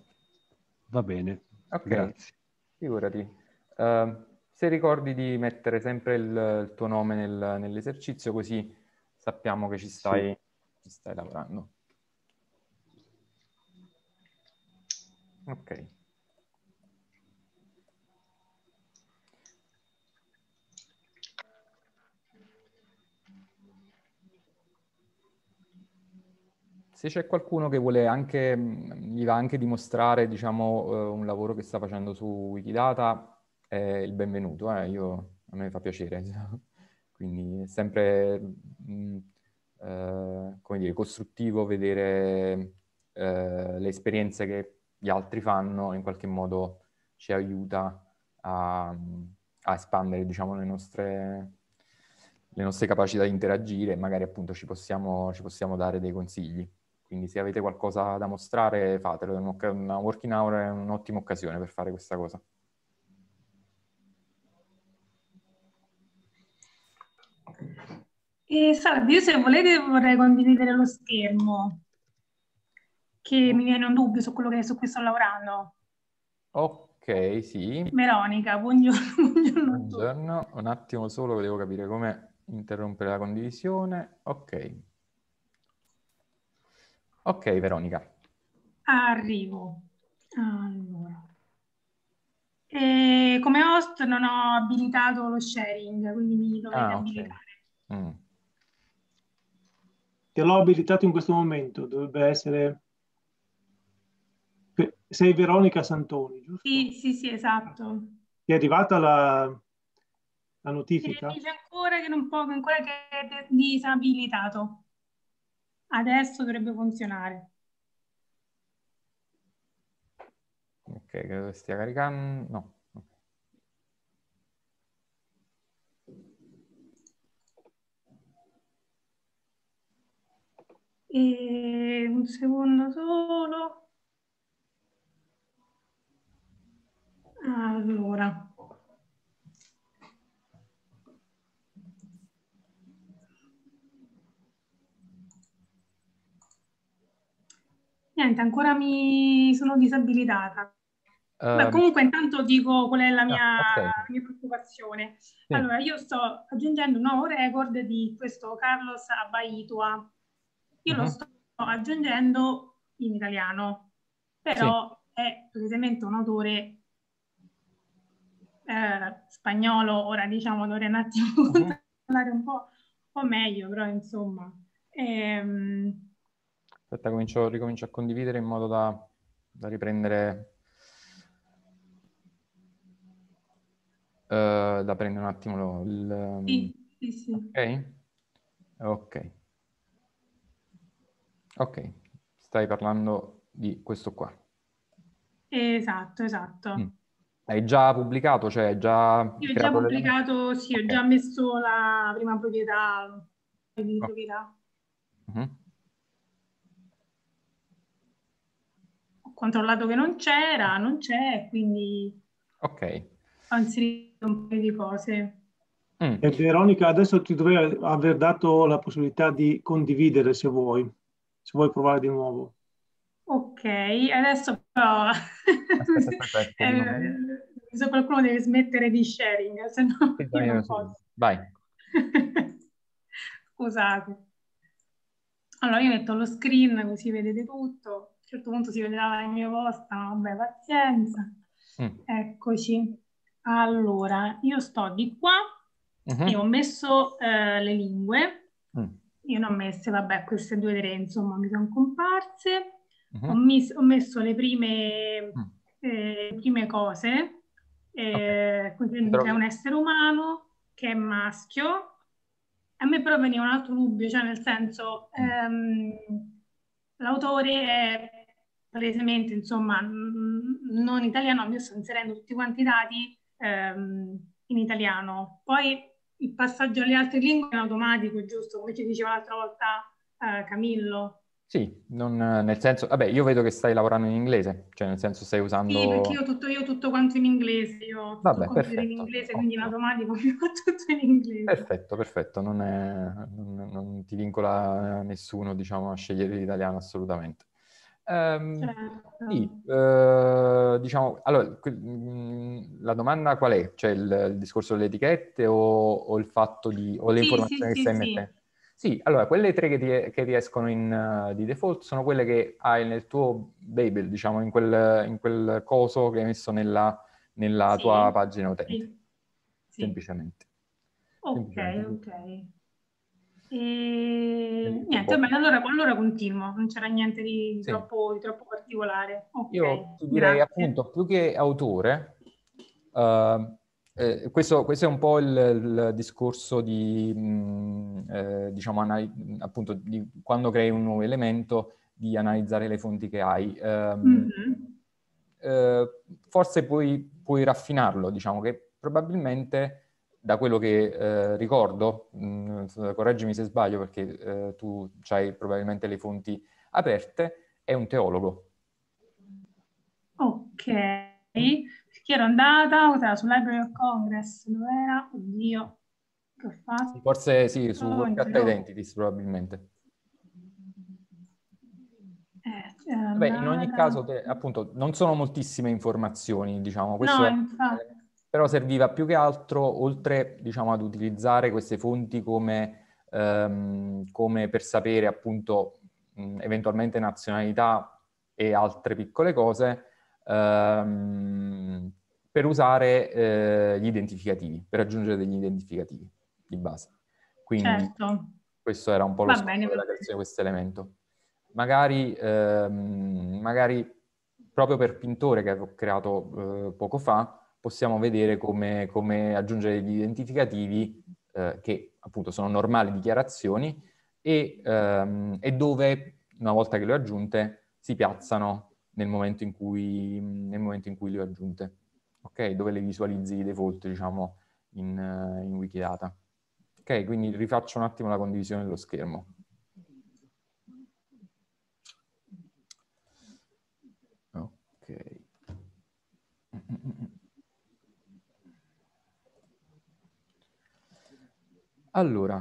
Va bene. Ok. Grazie. Figurati. Uh, se ricordi di mettere sempre il, il tuo nome nel, nell'esercizio, così sappiamo che ci stai, sì. ci stai lavorando. Ok. Se c'è qualcuno che vuole anche, gli va anche dimostrare, diciamo, uh, un lavoro che sta facendo su Wikidata, è il benvenuto, eh? Io, a me fa piacere. Quindi è sempre, mh, mm, eh, come dire, costruttivo vedere eh, le esperienze che gli altri fanno, in qualche modo ci aiuta a, a espandere, diciamo, le nostre, le nostre capacità di interagire e magari appunto ci possiamo, ci possiamo dare dei consigli. Quindi se avete qualcosa da mostrare, fatelo. Una working hour è un'ottima occasione per fare questa cosa. E salve, io se volete vorrei condividere lo schermo, che mi viene un dubbio su quello che, su cui sto lavorando. Ok, sì. Veronica, buongiorno. Buongiorno, buongiorno. un attimo solo, devo capire come interrompere la condivisione. Ok. Ok, Veronica. Arrivo. Allora. E come host non ho abilitato lo sharing, quindi mi dovete ah, okay. abilitare. Mm che l'ho abilitato in questo momento, dovrebbe essere... Sei Veronica Santoni, giusto? Sì, sì, sì, esatto. Ti è arrivata la, la notifica? Sì, dice ancora che non può, ancora che è disabilitato. Adesso dovrebbe funzionare. Ok, credo stia caricando. No. E un secondo solo. Allora. Niente, ancora mi sono disabilitata. Beh, Ehm, comunque intanto dico qual è la mia, Ah, ok. la mia preoccupazione. Sì. Allora, io sto aggiungendo un nuovo record di questo Carlos Abaitua. Io lo Mhm. sto aggiungendo in italiano, però è praticamente un autore eh, spagnolo. Ora diciamo dovrei un attimo parlare un po', un po' meglio, però insomma. Ehm, Aspetta, comincio, ricomincio a condividere in modo da, da riprendere... eh, da prendere un attimo il... sì, sì, sì. Ok? Ok. Ok, stai parlando di questo qua. Esatto, esatto. Mm. Hai già pubblicato, cioè hai già Io ho già pubblicato, sì, ho Ok. già messo la prima proprietà di Ok. proprietà. Mhm. Controllato che non c'era, non c'è, quindi Ok. ho inserito un paio di cose. Mm. E Veronica, adesso ti dovrei aver dato la possibilità di condividere se vuoi, se vuoi provare di nuovo. Ok, adesso però Aspetta, aspetta, eh, se qualcuno deve smettere di sharing, se no Sì, non posso. Vai. Scusate. Allora io metto lo screen così vedete tutto. A un certo punto si vedrà la mia posta, ma vabbè, pazienza. Mm. Eccoci. Allora, io sto di qua Mhm. e ho messo eh, le lingue. Mm. Io ne ho messe, vabbè, queste due tre, insomma, mi sono comparse. Ho, Mhm. mis- ho messo le prime, Mm. eh, prime cose, eh, quindi Trovi- c'è un essere umano che è maschio. A me però veniva un altro dubbio, cioè nel senso, Mm. ehm, l'autore è palesemente, insomma, non italiano, io sto inserendo tutti quanti i dati ehm, in italiano. Poi il passaggio alle altre lingue è automatico, giusto? Come ci diceva l'altra volta eh, Camillo. Sì, non, nel senso, vabbè, io vedo che stai lavorando in inglese, cioè nel senso stai usando... Sì, perché io tutto, io tutto quanto in inglese, io tutto Vabbè, computer in perfetto. inglese, quindi in automatico tutto in inglese. Perfetto, perfetto, non, è- non- non ti vincola nessuno, diciamo, a scegliere l'italiano assolutamente. Certo. sì, eh, diciamo, allora, mh, la domanda qual è? Cioè il, il discorso delle etichette o, o il fatto di, o le Sì, informazioni sì, che stai sì. mettendo? Sì, allora, quelle tre che ti, che ti escono in, eh, di default sono quelle che hai nel tuo Babel, diciamo, in quel, in quel coso che hai messo nella, nella tua pagina utente, semplicemente. Ok, Semplicemente. ok. E niente, bene, allora, allora continuo, non c'era niente di, Sì. troppo, di troppo particolare. Ok, Io ti direi grazie. appunto più che autore, eh, eh, questo, questo è un po' il, il discorso di, mh, eh, diciamo, anali- appunto, di quando crei un nuovo elemento, di analizzare le fonti che hai. Ehm, Mhm. eh, forse puoi, puoi raffinarlo, diciamo che probabilmente da quello che eh, ricordo, mh, correggimi se sbaglio perché eh, tu hai probabilmente le fonti aperte, è un teologo. Ok, perché ero andata, cos'era, su Library of Congress, dove era? Oddio, che ho fatto? Forse sì, su Oh. Identities probabilmente. Eh, Beh, in ogni caso, te- appunto, non sono moltissime informazioni, diciamo, questo No, è- infatti. Però serviva più che altro, oltre, diciamo, ad utilizzare queste fonti come, ehm, come per sapere, appunto, mh, eventualmente nazionalità e altre piccole cose, ehm, per usare eh, gli identificativi, per aggiungere degli identificativi di base. Quindi Certo. questo era un po' lo scopo della creazione di questo elemento. Magari, ehm, magari proprio per Pintore che avevo creato eh, poco fa, possiamo vedere come, come aggiungere gli identificativi eh, che appunto sono normali dichiarazioni e, ehm, e dove, una volta che le ho aggiunte, si piazzano nel momento in cui, nel momento in cui le ho aggiunte. Ok? Dove le visualizzi di default, diciamo, in, in Wikidata. Ok, quindi rifaccio un attimo la condivisione dello schermo. Ok. Allora,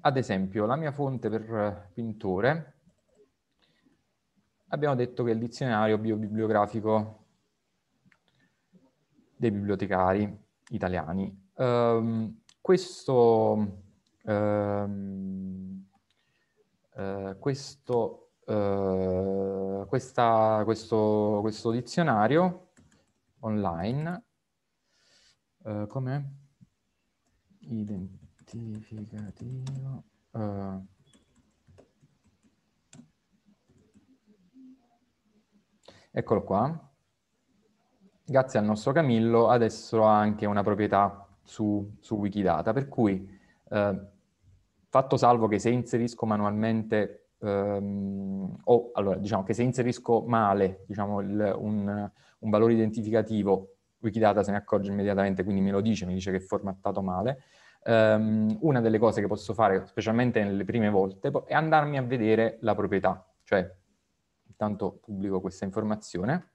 ad esempio, la mia fonte per pintore, abbiamo detto che è il dizionario biobibliografico dei bibliotecari italiani. Um, questo, um, uh, questo, uh, questa, questo, questo dizionario online, uh, com'è? Identificativo. Uh, eccolo qua. Grazie al nostro Camillo adesso ha anche una proprietà su, su Wikidata, per cui eh, fatto salvo che se inserisco manualmente ehm, o allora diciamo che se inserisco male diciamo, il, un, un valore identificativo Wikidata se ne accorge immediatamente, quindi me lo dice, mi dice che è formattato male. Um, una delle cose che posso fare, specialmente nelle prime volte, è andarmi a vedere la proprietà, cioè intanto pubblico questa informazione.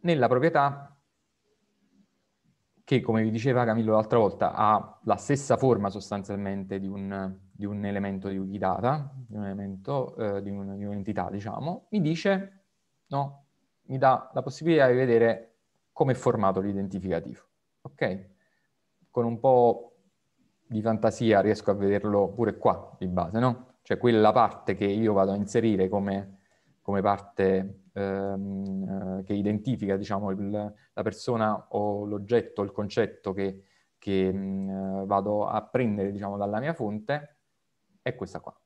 Nella proprietà, che come vi diceva Camillo l'altra volta, ha la stessa forma sostanzialmente di un, di un elemento di Wikidata, di un elemento, eh, di, un, di un'entità, diciamo, mi dice, no, mi dà la possibilità di vedere come è formato l'identificativo. Ok? Con un po' di fantasia riesco a vederlo pure qua di base, no? Cioè quella parte che io vado a inserire come, come parte ehm, eh, che identifica, diciamo, il, la persona o l'oggetto, il concetto che, che mh, mm, vado a prendere, diciamo, dalla mia fonte, è questa qua.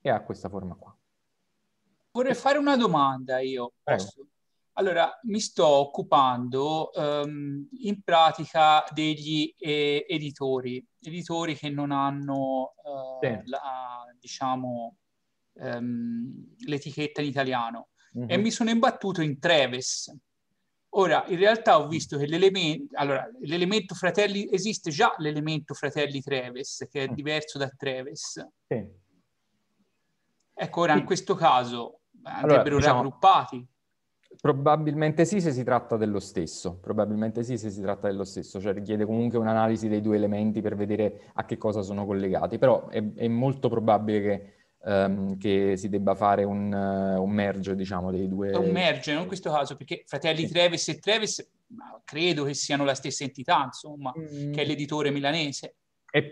E ha questa forma qua. Vorrei fare una domanda io. Allora, mi sto occupando um, in pratica degli eh, editori, editori che non hanno, uh, sì. la, diciamo, um, l'etichetta in italiano mm-hmm. e mhm. mi sono imbattuto in Treves. Ora, in realtà ho visto che l'elemento, allora, l'elemento fratelli, esiste già l'elemento fratelli Treves, che è mm. diverso da Treves. Sì. Ecco, ora sì. in questo caso andrebbero allora, diciamo, raggruppati. Probabilmente sì se si tratta dello stesso, probabilmente sì se si tratta dello stesso, cioè richiede comunque un'analisi dei due elementi per vedere a che cosa sono collegati, però è, è molto probabile che, um, che, si debba fare un, uh, un, merge, diciamo, dei due... Un merge, non in questo caso, perché fratelli sì. Treves e Treves credo che siano la stessa entità, insomma, mm. che è l'editore milanese. È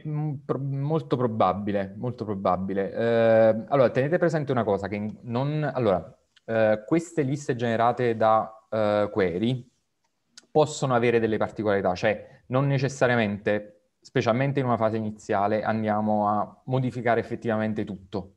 pro- molto probabile, molto probabile. Eh, allora, tenete presente una cosa, che non... Allora, eh, queste liste generate da eh, query possono avere delle particolarità, cioè non necessariamente, specialmente in una fase iniziale, andiamo a modificare effettivamente tutto,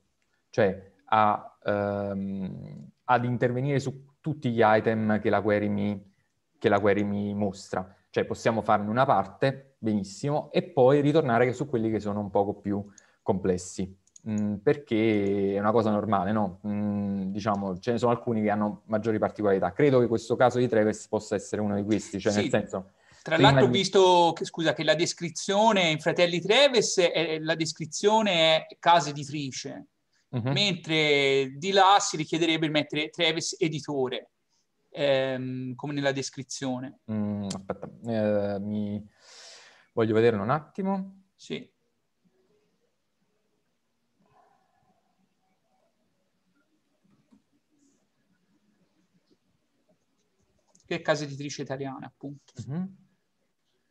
cioè a, ehm, ad intervenire su tutti gli item che la query mi, che la query mi mostra. Cioè possiamo farne una parte, benissimo, e poi ritornare su quelli che sono un poco più complessi. Mm, perché è una cosa normale, no? Mm, diciamo, ce ne sono alcuni che hanno maggiori particolarità. Credo che questo caso di Treves possa essere uno di questi, cioè sì. nel senso... Tra l'altro ho visto che, scusa, che la descrizione in Fratelli Treves, è, la descrizione è casa editrice, uh-huh. mentre di là si richiederebbe di mettere Treves editore ehm, come nella descrizione. Mm, aspetta, eh, mi... voglio vederlo un attimo. Sì. Che è casa editrice italiana, appunto. Mm-hmm.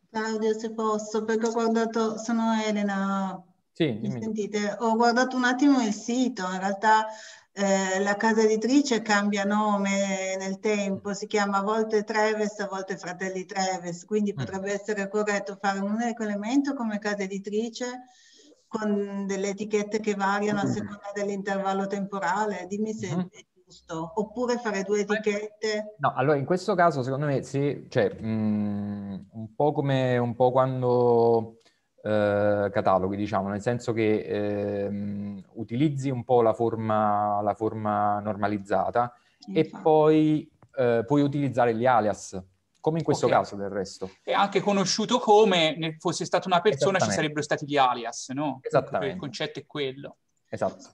Claudio, se posso, perché ho guardato, sono Elena, sì, mi sentite? Ho guardato un attimo il sito, in realtà eh, la casa editrice cambia nome nel tempo, si chiama a volte Treves, a volte Fratelli Treves, quindi mm. potrebbe essere corretto fare un unico elemento come casa editrice con delle etichette che variano a mm. seconda dell'intervallo temporale. Dimmi se mm-hmm. è giusto. Oppure fare due etichette. No, allora in questo caso secondo me sì, cioè, mh, mm, un po' come un po' quando eh, cataloghi, diciamo, nel senso che eh, utilizzi un po' la forma, la forma normalizzata Infatti. e poi eh, puoi utilizzare gli alias, come in questo okay. caso del resto. E anche conosciuto come fosse stata una persona ci sarebbero stati gli alias, no? Esattamente. Il concetto è quello. Esatto.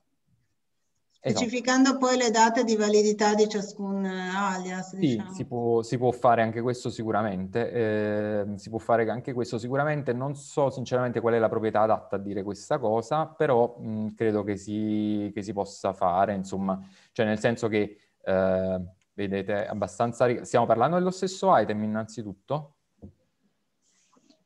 Specificando poi le date di validità di ciascun alias. Sì, diciamo. si, può, si può fare anche questo sicuramente, eh, si può fare anche questo sicuramente, non so sinceramente qual è la proprietà adatta a dire questa cosa, però mh, credo che si, che si, possa fare, insomma, cioè nel senso che, eh, vedete, abbastanza... Stiamo parlando dello stesso item innanzitutto?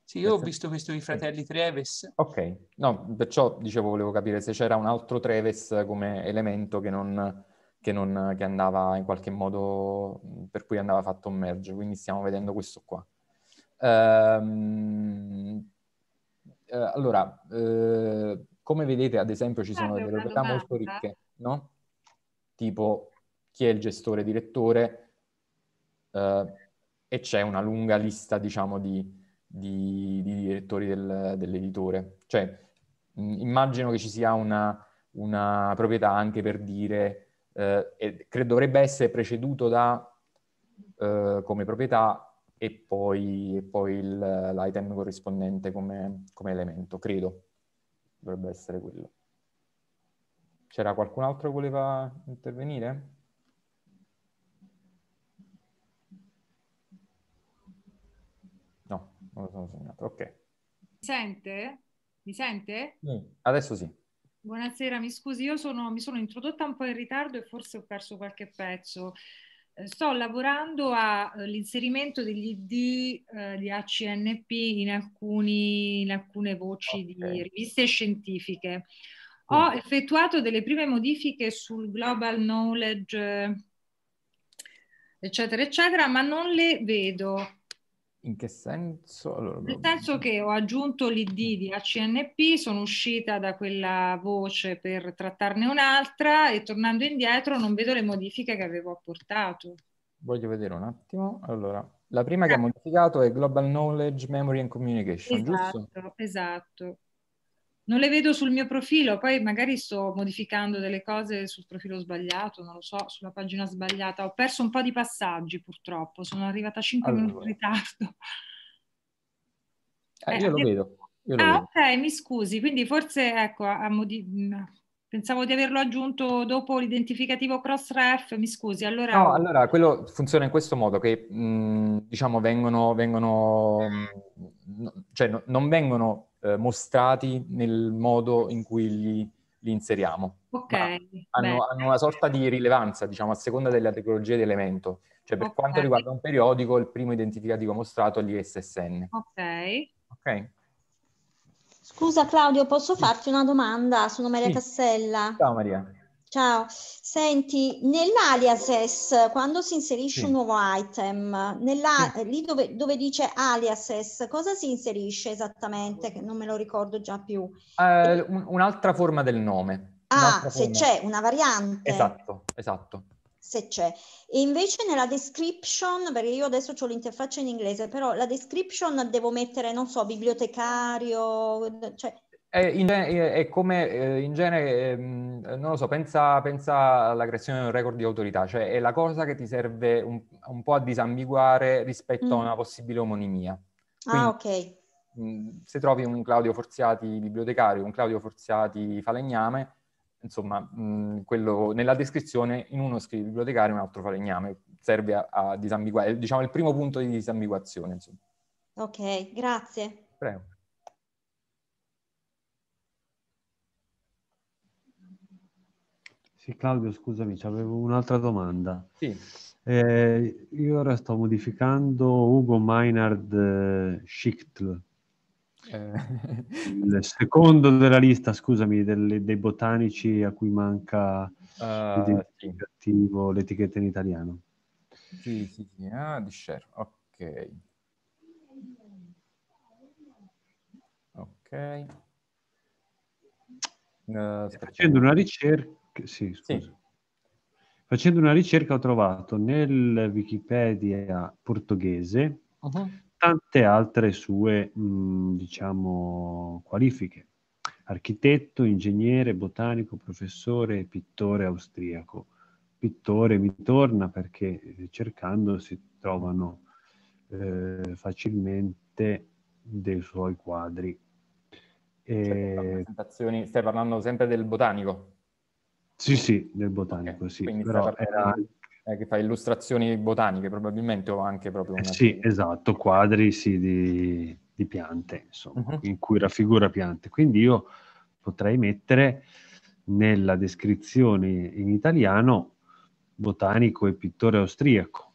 Sì, io ho visto questo di Fratelli Treves. Ok, no, perciò dicevo, volevo capire se c'era un altro Treves come elemento che, non, che, non, che andava in qualche modo, per cui andava fatto un merge, quindi stiamo vedendo questo qua. Ehm, eh, allora, eh, come vedete, ad esempio, ci sono delle proprietà molto ricche, no? Tipo chi è il gestore direttore eh, e c'è una lunga lista, diciamo, di di, di direttori del, dell'editore. Cioè, mh, immagino che ci sia una, una proprietà anche per dire, eh, e credo dovrebbe essere preceduto da eh, come proprietà e poi, e poi il, l'item corrispondente come, come elemento, credo. Dovrebbe essere quello. C'era qualcun altro che voleva intervenire? Non lo sono segnato, ok. Mi sente? Mi sente? Mm, adesso sì. Buonasera, mi scusi, io sono, mi sono introdotta un po' in ritardo e forse ho perso qualche pezzo. Eh, sto lavorando all'inserimento degli ID eh, di ACNP in, alcuni, in alcune voci okay. di riviste scientifiche. Ho mm. effettuato delle prime modifiche sul Global Knowledge, eccetera, eccetera, ma non le vedo. In che senso? Allora, Nel senso che ho aggiunto l'ID di ACNP, sono uscita da quella voce per trattarne un'altra e tornando indietro non vedo le modifiche che avevo apportato. Voglio vedere un attimo. Allora, la prima che ha modificato è Global Knowledge, Memory and Communication, esatto, giusto? Esatto, non le vedo sul mio profilo, poi magari sto modificando delle cose sul profilo sbagliato, non lo so, sulla pagina sbagliata. Ho perso un po' di passaggi purtroppo, sono arrivata 5 allora. minuti in ritardo. Eh, io eh, lo vedo. Io lo ah, vedo. ok, mi scusi, quindi forse ecco, modi- pensavo di averlo aggiunto dopo l'identificativo crossref, mi scusi. Allora... No, allora quello funziona in questo modo che mh, diciamo vengono, vengono mh, cioè no, non vengono eh, mostrati nel modo in cui li, li inseriamo. Ok. Hanno, hanno, una sorta di rilevanza, diciamo, a seconda della tecnologia di elemento. Cioè, per okay. quanto riguarda un periodico, il primo identificativo mostrato è l'ISSN. Ok. Ok. Scusa Claudio, posso farti una domanda? Sono Maria sì. Cassella. Ciao Maria. Ciao, senti, nell'aliases, quando si inserisce sì. un nuovo item, nella, sì. lì dove, dove, dice aliases, cosa si inserisce esattamente? Che non me lo ricordo già più. Uh, un'altra forma del nome. Ah, se c'è una variante. Esatto, esatto. Se c'è. E invece nella description, perché io adesso ho l'interfaccia in inglese, però la description devo mettere, non so, bibliotecario, cioè è, in, è come eh, in genere, ehm, non lo so, pensa, pensa, alla creazione di un record di autorità, cioè è la cosa che ti serve un, un po' a disambiguare rispetto mm. a una possibile omonimia. Ah, Quindi, ah, ok. Mh, se trovi un Claudio Forziati bibliotecario, un Claudio Forziati falegname, insomma, mh, quello, nella descrizione in uno scrive bibliotecario e un altro falegname, serve a, a disambiguare, diciamo il primo punto di disambiguazione. Insomma. Ok, grazie. Prego. Sì, Claudio, scusami, avevo un'altra domanda. Sì. Eh, io ora sto modificando Ugo Meinhard eh, Schichtl, eh. il secondo della lista, scusami, delle, dei botanici a cui manca uh, l'identificativo, sì. l'etichetta in italiano. Sì, sì, sì, ah, di share, ok. Ok. Uh, facendo una ricerca sì, scusa. Sì. Facendo una ricerca ho trovato nel Wikipedia portoghese uh-huh. tante altre sue, mh, diciamo, qualifiche. Architetto, ingegnere, botanico, professore, pittore austriaco. Pittore mi torna perché eh, cercando si trovano eh, facilmente dei suoi quadri. E... Stai parlando sempre del botanico? Sì, sì, nel botanico, okay. sì. Quindi Però era... Eh, che fa illustrazioni botaniche probabilmente o anche proprio... Una... Sì, esatto, quadri sì, di, di piante, insomma, uh-huh. in cui raffigura piante. Quindi io potrei mettere nella descrizione in italiano botanico e pittore austriaco.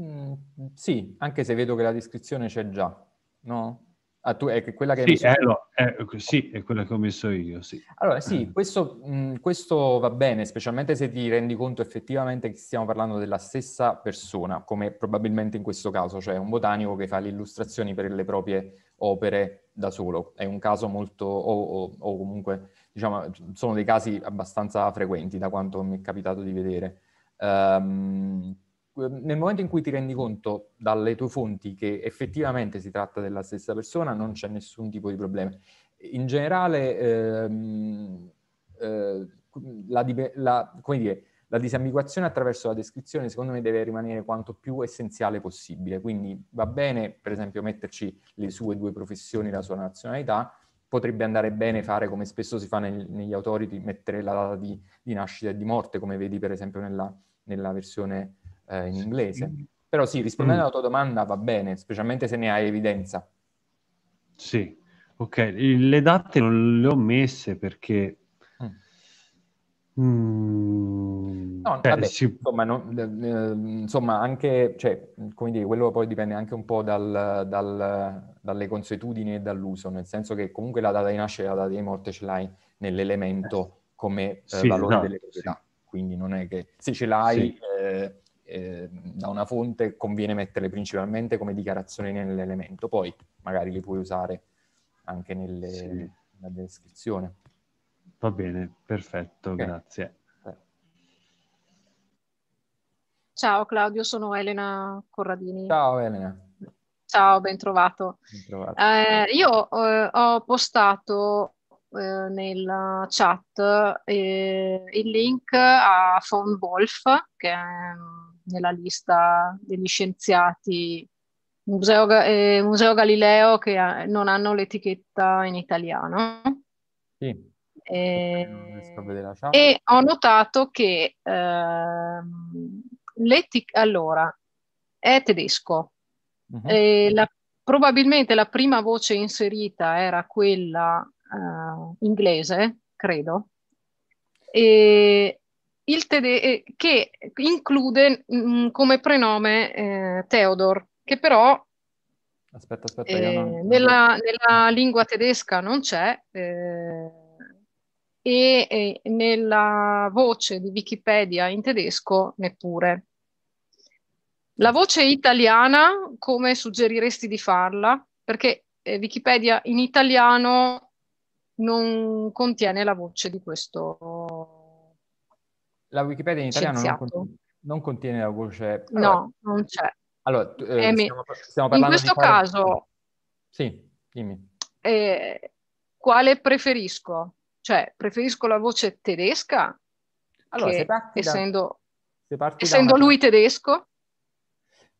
Mm, sì, anche se vedo che la descrizione c'è già, no? Ah, tu, è quella che hai sì, messo... no, è, sì, è quella che ho messo io, sì. Allora, sì, mm. questo, mh, mm, questo, va bene, specialmente se ti rendi conto effettivamente che stiamo parlando della stessa persona, come probabilmente in questo caso, cioè un botanico che fa le illustrazioni per le proprie opere da solo. È un caso molto, o, o, o comunque, diciamo, sono dei casi abbastanza frequenti da quanto mi è capitato di vedere. Um, nel momento in cui ti rendi conto dalle tue fonti che effettivamente si tratta della stessa persona, non c'è nessun tipo di problema. In generale, ehm, eh, la, la, dire, la, disambiguazione attraverso la descrizione, secondo me, deve rimanere quanto più essenziale possibile. Quindi va bene, per esempio, metterci le sue due professioni, la sua nazionalità, potrebbe andare bene fare, come spesso si fa nel, negli autori, di mettere la data di, di, nascita e di morte, come vedi per esempio nella, nella versione eh, in inglese. Però sì, rispondendo mm. alla tua domanda va bene, specialmente se ne hai evidenza. Sì, ok. Le date non le ho messe perché... Mm. No, eh, vabbè, si... insomma, no, eh, insomma, anche, cioè, come dire, quello poi dipende anche un po' dal, dal, dalle consuetudini e dall'uso, nel senso che comunque la data di nascita e la data di morte ce l'hai nell'elemento come eh, sì, valore no, delle proprietà. Sì. Quindi non è che se ce l'hai sì. eh, eh, da una fonte conviene metterle principalmente come dichiarazioni nell'elemento, poi magari li puoi usare anche nelle, sì. nella descrizione. Va bene, perfetto, okay. grazie. Ciao Claudio, sono Elena Corradini. Ciao Elena. Ciao, ben trovato. Ben trovato. Eh, io eh, ho postato eh, nella chat eh, il link a von Wolf, che è nella lista degli scienziati Museo, eh, Museo Galileo che ha, non hanno l'etichetta in italiano. Sì. E, e ho notato che eh, allora è tedesco. Uh-huh. La, probabilmente la prima voce inserita era quella uh, inglese, credo. E, il tede- eh, che include mh, mm, come prenome eh, Theodor, che però aspetta, aspetta, eh, non... nella, nella, lingua tedesca non c'è eh, e, e, nella voce di Wikipedia in tedesco neppure. La voce italiana, come suggeriresti di farla? Perché eh, Wikipedia in italiano non contiene la voce di questo la Wikipedia in italiano non contiene, non contiene, la voce... Allora, no, non c'è. Allora, eh, stiamo, stiamo parlando in questo fare... caso... Sì, dimmi. Eh, quale preferisco? Cioè, preferisco la voce tedesca, allora, che, essendo, da, essendo una... lui tedesco,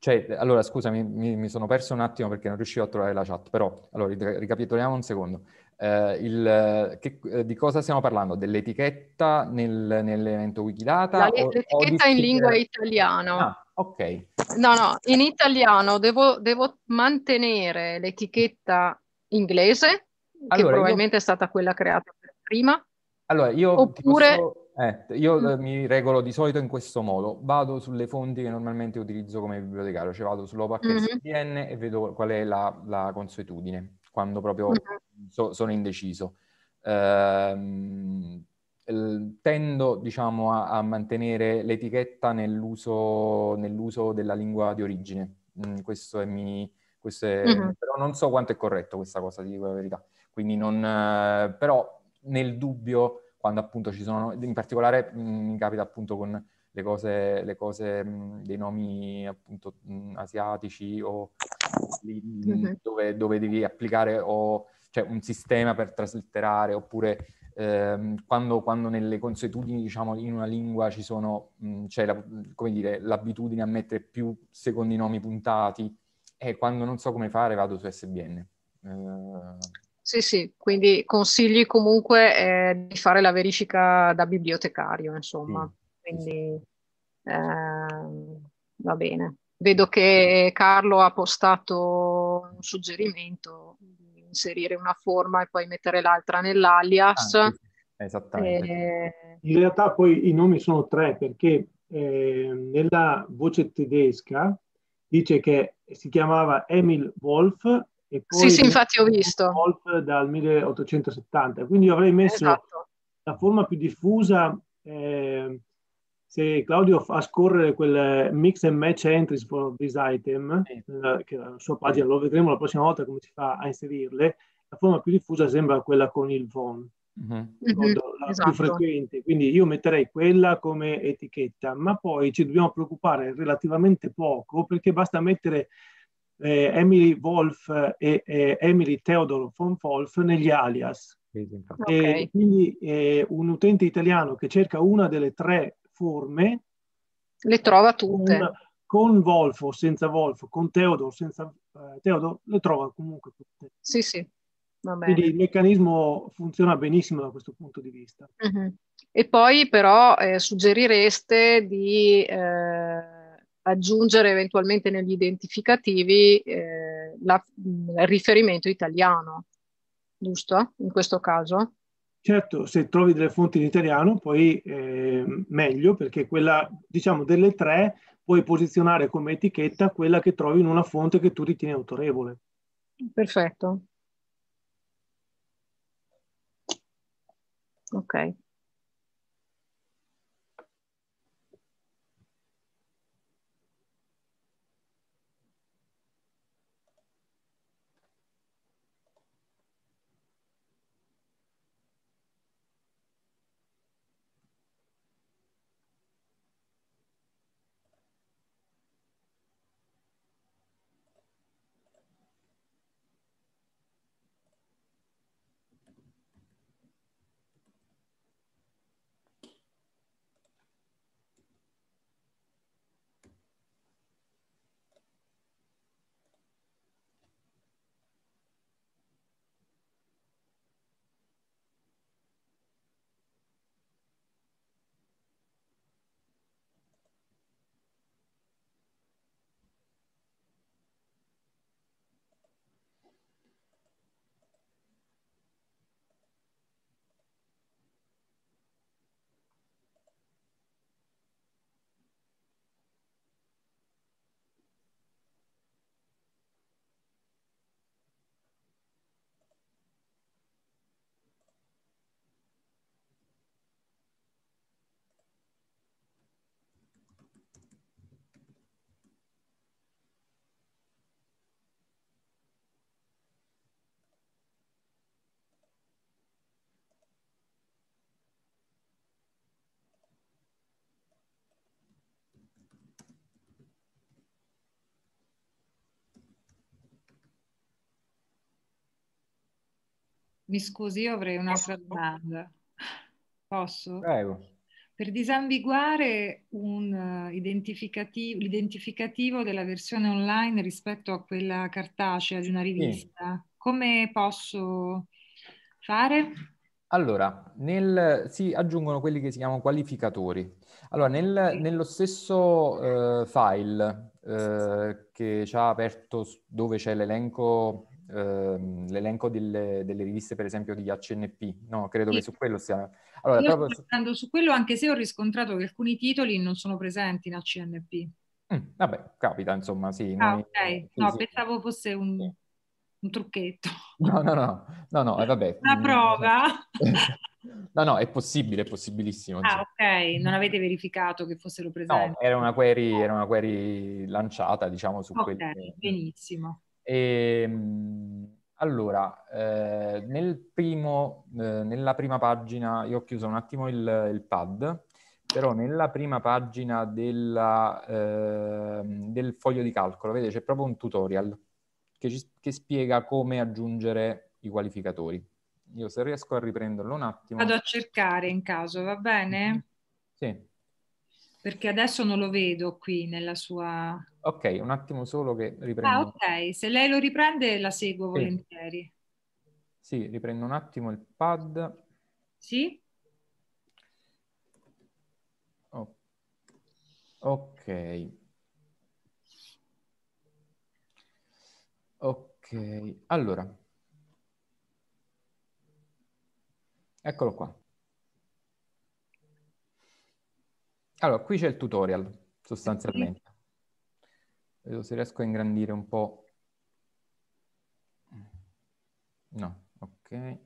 cioè, allora, scusami, mi, mi, sono perso un attimo perché non riuscivo a trovare la chat, però, allora, ricapitoliamo un secondo. Eh, il, che, eh, di cosa stiamo parlando? Dell'etichetta nel, nell'evento Wikidata? La, o, l'etichetta o in lingua italiana. Ah, ok. No, no, in italiano devo, devo mantenere l'etichetta inglese, allora, che probabilmente io... è stata quella creata prima. Allora, io Oppure... Eh, io mm. eh, mi regolo di solito in questo modo, vado sulle fonti che normalmente utilizzo come bibliotecario, cioè vado sull'OpenSBN mm-hmm. e vedo qual è la, la consuetudine, quando proprio mm-hmm. So, sono indeciso. Ehm, tendo, diciamo, a, a, mantenere l'etichetta nell'uso, nell'uso, della lingua di origine. Mm, questo è mi... Questo è, mm-hmm. Però non so quanto è corretto questa cosa, di dico la verità. Quindi non... Eh, però nel dubbio quando appunto ci sono, in particolare mh, mi capita appunto con le cose, le cose mh, dei nomi appunto mh, asiatici o lì, mm-hmm. dove, dove, devi applicare o, cioè, un sistema per traslitterare oppure ehm, quando, quando, nelle consuetudini diciamo in una lingua ci sono, c'è la, come dire, l'abitudine a mettere più secondi nomi puntati e quando non so come fare vado su SBN. Eh, Sì, sì, quindi consigli comunque eh, di fare la verifica da bibliotecario, insomma. Quindi eh, va bene. Vedo che Carlo ha postato un suggerimento inserire una forma e poi mettere l'altra nell'alias. Ah, sì. Esattamente. Eh, In realtà poi i nomi sono tre perché eh, nella voce tedesca dice che si chiamava Emil Wolf e poi Sì, sì, infatti ho visto. Wolf dal 1870. Quindi io avrei messo Esatto. la forma più diffusa. eh, se Claudio fa scorrere quel mix and match entries for this item, Sì. nella- che è la sua pagina, lo vedremo la prossima volta come si fa a inserirle, la forma più diffusa sembra quella con il von Mhm. ricordo, la esatto. più frequente, quindi io metterei quella come etichetta, ma poi ci dobbiamo preoccupare relativamente poco perché basta mettere eh, Emily Wolf e eh, Emily Theodore von Wolf negli alias. Sì, sì, infatti. Ok. E quindi eh, un utente italiano che cerca una delle tre forme, Le trova con, tutte. con Wolf o senza Wolf, con Theodore o senza eh, Theodore, le trova comunque tutte. Sì, sì, Quindi il meccanismo funziona benissimo da questo punto di vista. Mhm. E poi però eh, suggerireste di eh, aggiungere eventualmente negli identificativi eh, la- il riferimento italiano, giusto? In questo caso? Certo, se trovi delle fonti in italiano, poi eh, meglio, perché quella, diciamo, delle tre puoi posizionare come etichetta quella che trovi in una fonte che tu ritieni autorevole. Perfetto. Ok. Mi scusi, io avrei un'altra domanda. Posso? Prego. Per disambiguare un eh, identificativo, l'identificativo della versione online rispetto a quella cartacea di una rivista, come posso fare? Allora, nel- si aggiungono quelli che si chiamano qualificatori. Allora, nel- nello stesso eh, file eh, che ci ha aperto dove c'è l'elenco ehm, l'elenco delle, delle riviste, per esempio, di HNP, no, credo Sì. che su quello sia... Allora, Io proprio sto su- quello anche se ho riscontrato che alcuni titoli non sono presenti in ACNP. Mm, vabbè, capita, insomma, sì. Ah, noi- ok. sì, No, sì. pensavo fosse un, Sì. un trucchetto. No, no, no, no, no, eh, vabbè. Una mm, prova? No, no, è possibile, è possibilissimo. Ah, ok. Non avete verificato che fossero presenti. No, era una query, era una query lanciata, diciamo, su Ok, quelli. benissimo. Ehm, allora, eh, nel primo, eh, nella prima pagina, io ho chiuso un attimo il, il pad, però nella prima pagina della, ehm, del foglio di calcolo, vedete, c'è proprio un tutorial che, ci- che spiega come aggiungere i qualificatori. Io se riesco a riprenderlo un attimo. Vado a cercare in caso, va bene? Sì, Perché adesso non lo vedo qui nella sua... ok, un attimo solo che Ah, riprendo. ok. Se lei lo riprende la seguo Sì. volentieri. Sì, riprendo un attimo il pad. Sì? Oh. Ok. Ok, allora. Eccolo qua. Allora, qui c'è il tutorial, sostanzialmente. Vedo se riesco a ingrandire un po'. No, ok.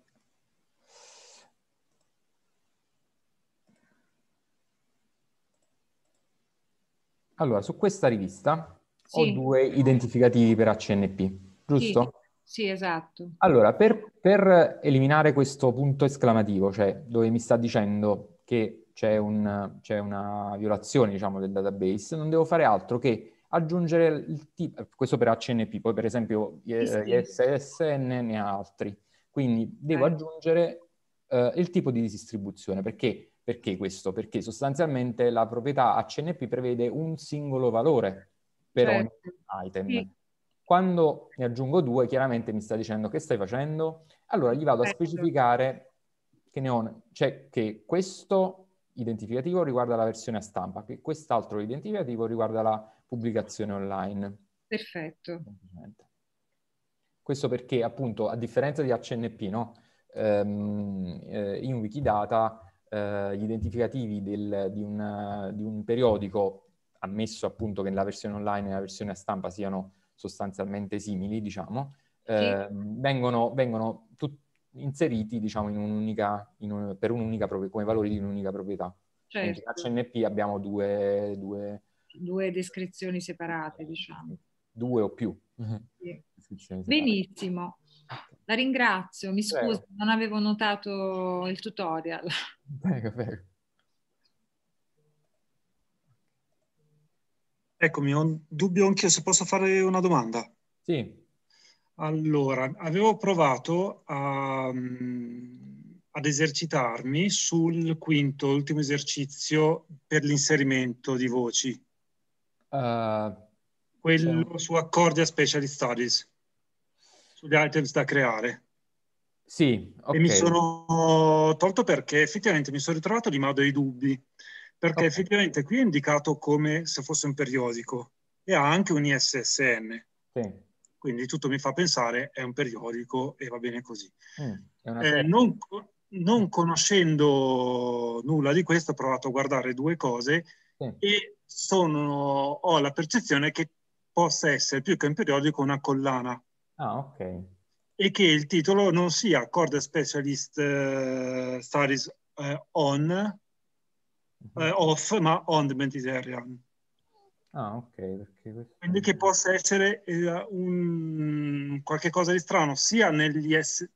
Allora, su questa rivista sì. ho due identificativi per HNP, giusto? Sì, sì esatto. Allora, per, per, eliminare questo punto esclamativo, cioè dove mi sta dicendo che c'è, un, c'è una violazione, diciamo, del database, non devo fare altro che aggiungere il tipo, questo per HNP, poi per esempio ISSN ne ha altri, quindi devo aggiungere uh, il tipo di distribuzione, perché perché questo? Perché sostanzialmente la proprietà HNP prevede un singolo valore per certo. ogni item. Sì. Quando ne aggiungo due, chiaramente mi sta dicendo che stai facendo, allora gli vado certo. a specificare che, ne ho, cioè che questo identificativo riguarda la versione a stampa, che quest'altro identificativo riguarda la pubblicazione online. Perfetto. Questo perché appunto a differenza di HNP, no? ehm, eh, in Wikidata eh, gli identificativi del, di, una, di, un periodico, ammesso appunto che nella versione online e nella versione a stampa siano sostanzialmente simili, diciamo, eh, sì. vengono, vengono tut- inseriti diciamo, in un'unica, in un, per un'unica proprietà, come valori di un'unica proprietà. Certo. In HNP abbiamo due, due... due descrizioni separate, diciamo. Due o più. Sì. Benissimo. La ringrazio, mi scuso, non avevo notato il tutorial. Prego, prego. Eccomi, ho un dubbio anche se posso fare una domanda. Sì. Allora, avevo provato a, um, ad esercitarmi sul quinto, ultimo esercizio per l'inserimento di voci. Uh, Quello cioè... su Accordia Specialist Studies sugli items da creare. Sì, ok. E mi sono tolto perché effettivamente mi sono ritrovato di mano dei dubbi, perché okay. effettivamente qui è indicato come se fosse un periodico e ha anche un ISSN. Sì. Quindi tutto mi fa pensare è un periodico e va bene così. Mm, eh, non, non, conoscendo nulla di questo, ho provato a guardare due cose sì. e sono, ho la percezione che possa essere più che un periodico una collana. Ah, ok. E che il titolo non sia Cord Specialist uh, Studies uh, on, uh, off, ma on the Mediterranean. Ah, ok. Perché Quindi che possa essere un, qualche cosa di strano sia negli, S,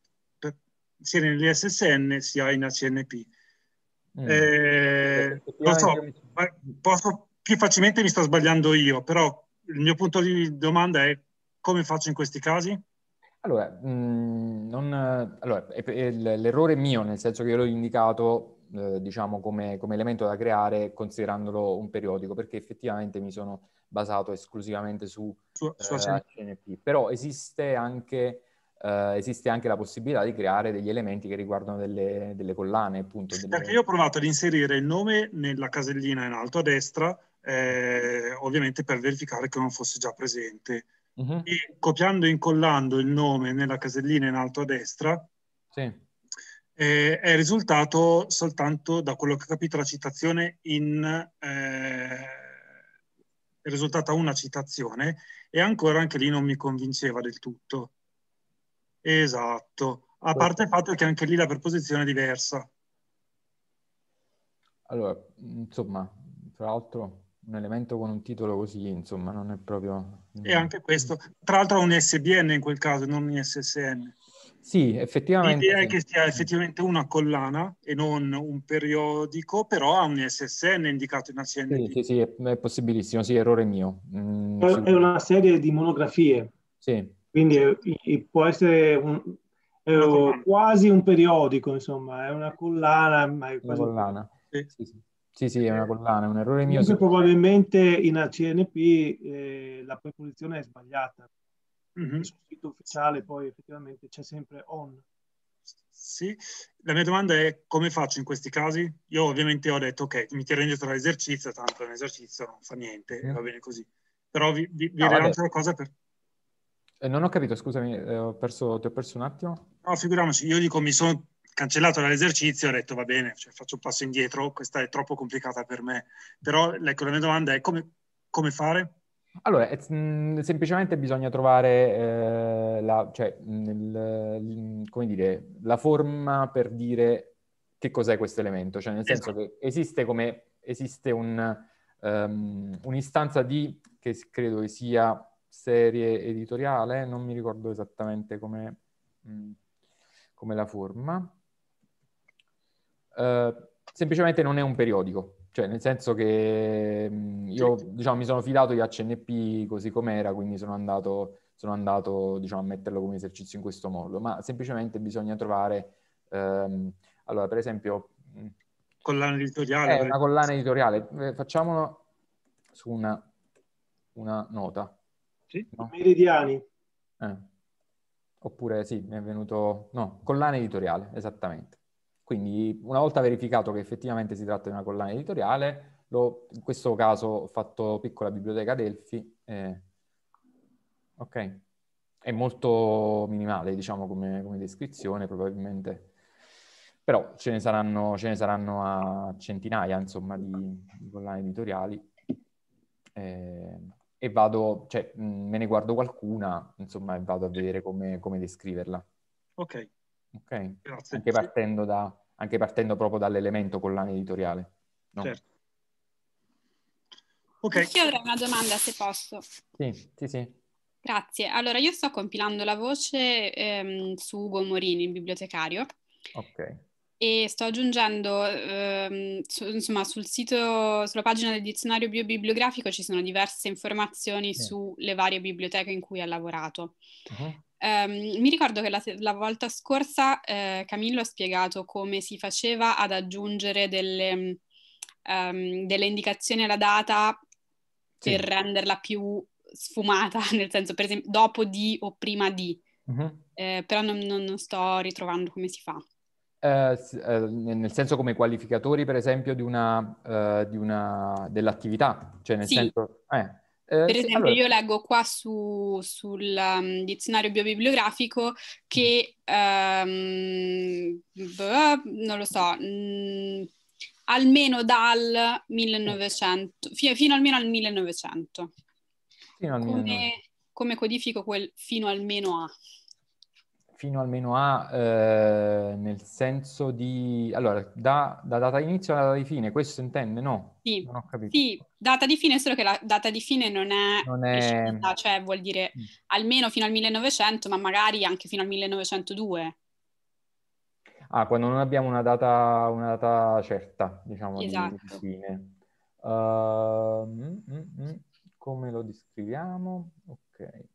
sia negli SSN sia in ACNP. Mm. Eh, lo so, posso, più facilmente mi sto sbagliando io, però il mio punto di domanda è come faccio in questi casi? Allora, mh, mm, non, allora è, è, l'errore è mio, nel senso che io l'ho indicato, eh, diciamo, come, come, elemento da creare considerandolo un periodico, perché effettivamente mi sono basato esclusivamente su, su, su eh, CNP. Però esiste anche, eh, esiste anche la possibilità di creare degli elementi che riguardano delle, delle collane, appunto. Delle... Perché io ho provato ad inserire il nome nella casellina in alto a destra, eh, ovviamente per verificare che non fosse già presente uh-huh. e copiando e incollando il nome nella casellina in alto a destra, sì. Eh, è risultato soltanto, da quello che ho capito, la citazione in... Eh, è risultata una citazione e ancora anche lì non mi convinceva del tutto. Esatto, a parte il fatto che anche lì la preposizione è diversa. Allora, insomma, tra l'altro un elemento con un titolo così, insomma, non è proprio... E anche questo. Tra l'altro ha un SBN in quel caso, non un SSN. Sì, effettivamente. L'idea sì. è che sia effettivamente una collana e non un periodico, però ha un SSN indicato in ACNP. Sì, sì, sì, è, è possibilissimo, sì, errore mio. Mm, è una serie di monografie. Sì. Quindi è, può essere un, quasi un periodico, insomma, è una collana. Ma è quasi una collana. Sì. Sì, sì. Sì, sì, è una collana, è un errore mio. Probabilmente in ACNP eh, la preposizione è sbagliata. Mm-hmm. Sul sito ufficiale poi effettivamente c'è sempre on. Sì, la mia domanda è come faccio in questi casi? Io ovviamente ho detto ok, mi tiro indietro dall'esercizio, tanto è un esercizio, non fa niente, mm. va bene così. Però vi, vi, vi no, rilancio la cosa per... Eh, non ho capito, scusami, eh, ho perso, ti ho perso un attimo? No, figuriamoci, io dico mi sono cancellato dall'esercizio, ho detto va bene, cioè, faccio un passo indietro, questa è troppo complicata per me. Però ecco, la mia domanda è come, come fare? Allora, è, mh, semplicemente bisogna trovare eh, la, cioè, nel, come dire, la forma per dire che cos'è questo elemento, cioè nel senso esatto. che esiste come esiste un, um, un'istanza di che credo che sia serie editoriale, non mi ricordo esattamente come, mh, come la forma. Uh, semplicemente non è un periodico, cioè, nel senso che io diciamo, mi sono fidato di HNP così com'era, quindi sono andato, sono andato diciamo, a metterlo come esercizio in questo modo, ma semplicemente bisogna trovare, ehm, allora per esempio... Collana editoriale. Eh, una collana editoriale, eh, facciamolo su una, una nota. Sì, no? meridiani. Eh. Oppure sì, mi è venuto... No, collana editoriale, esattamente. Quindi una volta verificato che effettivamente si tratta di una collana editoriale, lo, in questo caso ho fatto piccola biblioteca Delphi. Eh, ok, è molto minimale diciamo come, come, descrizione probabilmente, però ce ne saranno, ce ne saranno a centinaia insomma di, di collane editoriali. Eh, e vado, cioè me ne guardo qualcuna, insomma, e vado a vedere come, come descriverla. Ok. Ok, Grazie. Anche, partendo da, anche partendo proprio dall'elemento collana editoriale. No? Certo. Ok. Io avrei una domanda se posso. Sì, sì, sì. Grazie. Allora, io sto compilando la voce ehm, su Ugo Morini, il bibliotecario. Ok. E sto aggiungendo, ehm, su, insomma, sul sito, sulla pagina del dizionario biobibliografico ci sono diverse informazioni sì. sulle varie biblioteche in cui ha lavorato. Uh-huh. Um, mi ricordo che la, la volta scorsa eh, Camillo ha spiegato come si faceva ad aggiungere delle, um, delle indicazioni alla data sì. per renderla più sfumata, nel senso per esempio dopo di o prima di, uh-huh. eh, però non, non, non, sto ritrovando come si fa. Eh, eh nel senso come qualificatori per esempio di una, uh, di una dell'attività, cioè nel sì. senso... Eh. Eh, per esempio, allora... io leggo qua su, sul um, dizionario biobibliografico che, um, non lo so, mh, mm, almeno dal 1900, fi- fino almeno al 1900. Fino al come, 1900. come codifico quel fino almeno a? Fino almeno a, eh, nel senso di... Allora, da, da data di inizio alla data di fine, questo intende, no? Sì, non ho capito. sì, data di fine, solo che la data di fine non è, non è... Cioè vuol dire mm. almeno fino al 1900, ma magari anche fino al 1902. Ah, quando non abbiamo una data, una data certa, diciamo, esatto. di, fine. Uh, mm, mm, come lo descriviamo? Ok.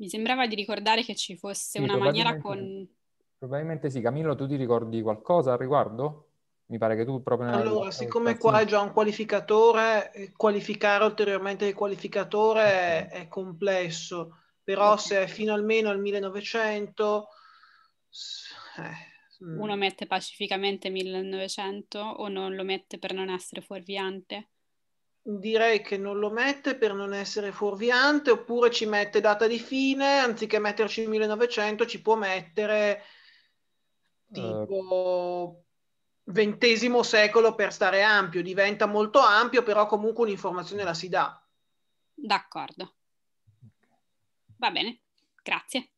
Mi sembrava di ricordare che ci fosse sì, una maniera con... Probabilmente sì. Camillo, tu ti ricordi qualcosa al riguardo? Mi pare che tu proprio... Allora, siccome qua è già un qualificatore, eh, qualificare ulteriormente il qualificatore è, è complesso, però se è fino almeno al 1900... Eh, mm. Uno mette pacificamente 1900 o non lo mette per non essere fuorviante? Direi che non lo mette per non essere fuorviante oppure ci mette data di fine anziché metterci 1900 ci può mettere tipo XX uh, secolo per stare ampio. Diventa molto ampio però comunque un'informazione la si dà. D'accordo. Va bene grazie.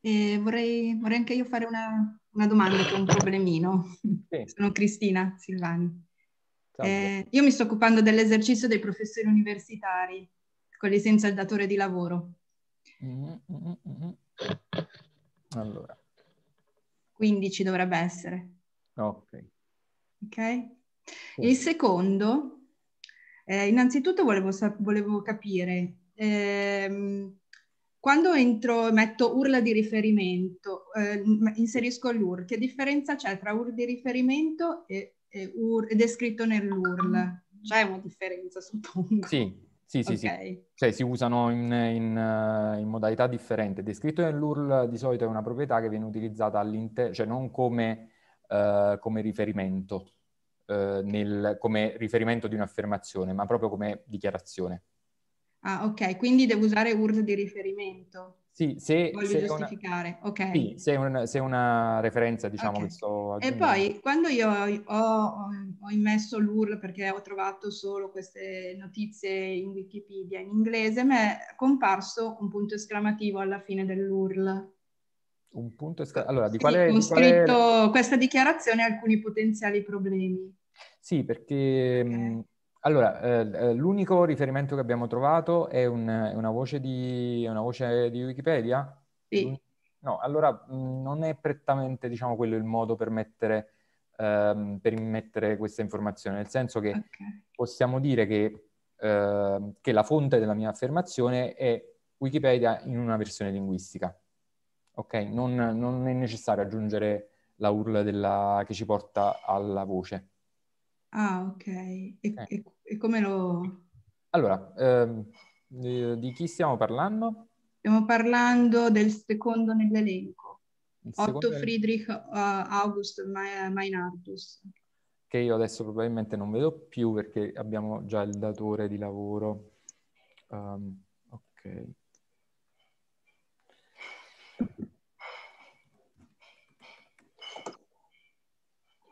E vorrei, vorrei anche io fare una, una domanda che è un problemino. Sì. Sono Cristina Silvani. Eh, io mi sto occupando dell'esercizio dei professori universitari, quelli senza il datore di lavoro. Mm, mm, mm, allora. 15 dovrebbe essere. Ok. Ok? Sì. Il secondo, eh, innanzitutto volevo, volevo capire, ehm, quando entro, metto URL di riferimento, eh, inserisco l'URL, che differenza c'è tra URL di riferimento e, e URL, ed è scritto nell'URL? C'è una differenza, suppongo. Sì, Sì, sì, okay. sì. Cioè si usano in, in, eh, in modalità differenti. Descritto nell'URL di solito è una proprietà che viene utilizzata all'interno, cioè non come, uh, come riferimento, uh, nel, come riferimento di un'affermazione, ma proprio come dichiarazione. Ah, ok, quindi devo usare URL di riferimento. Sì, se, Voglio se giustificare, una, ok. Sì, se, un, se una referenza, diciamo, okay. che sto aggiungendo. E poi, quando io ho, ho immesso l'URL perché ho trovato solo queste notizie in Wikipedia in inglese, mi è comparso un punto esclamativo alla fine dell'URL. Un punto esclamativo? Allora, di sì, quale... Ho di scritto quale... questa dichiarazione e alcuni potenziali problemi. Sì, perché... Okay. Allora, eh, l'unico riferimento che abbiamo trovato è, un, è una, voce di, una voce di Wikipedia? Sì. No, allora mh, non è prettamente, diciamo, quello il modo per mettere, ehm, per immettere questa informazione, nel senso che okay. possiamo dire che, eh, che la fonte della mia affermazione è Wikipedia in una versione linguistica. Ok? Non, non è necessario aggiungere la URL della, che ci porta alla voce. Ah, ok. E, Eh. e- e come lo... Allora, ehm, di, di chi stiamo parlando? Stiamo parlando del secondo nell'elenco. Otto secondo è- Friedrich uh, August Meinardus. che io adesso probabilmente non vedo più perché abbiamo già il datore di lavoro. Um, ok.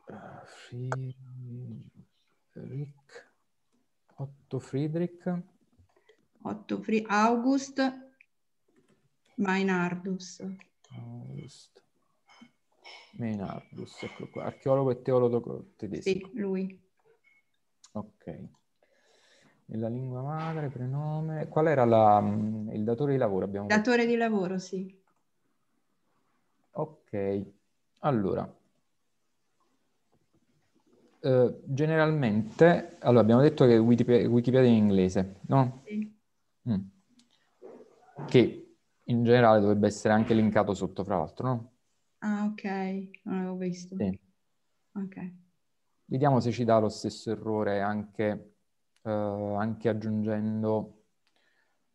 Uh, Friedrich. Otto Friedrich. Otto Fri- August Meinardus. August. Meinardus, ecco qua, archeologo e teologo tedesco. Sì, lui. Ok. E la lingua madre, prenome. Qual era la, mm, il datore di lavoro? Abbiamo? Datore di lavoro, sì. Ok. Allora. Eh, generalmente, allora abbiamo detto che Wikipedia, Wikipedia è in inglese, no? Sì. Mm. Che in generale dovrebbe essere anche linkato sotto, fra l'altro, no? Ah, ok. Non l'avevo visto. Sì. Ok. Vediamo se ci dà lo stesso errore anche, eh, anche aggiungendo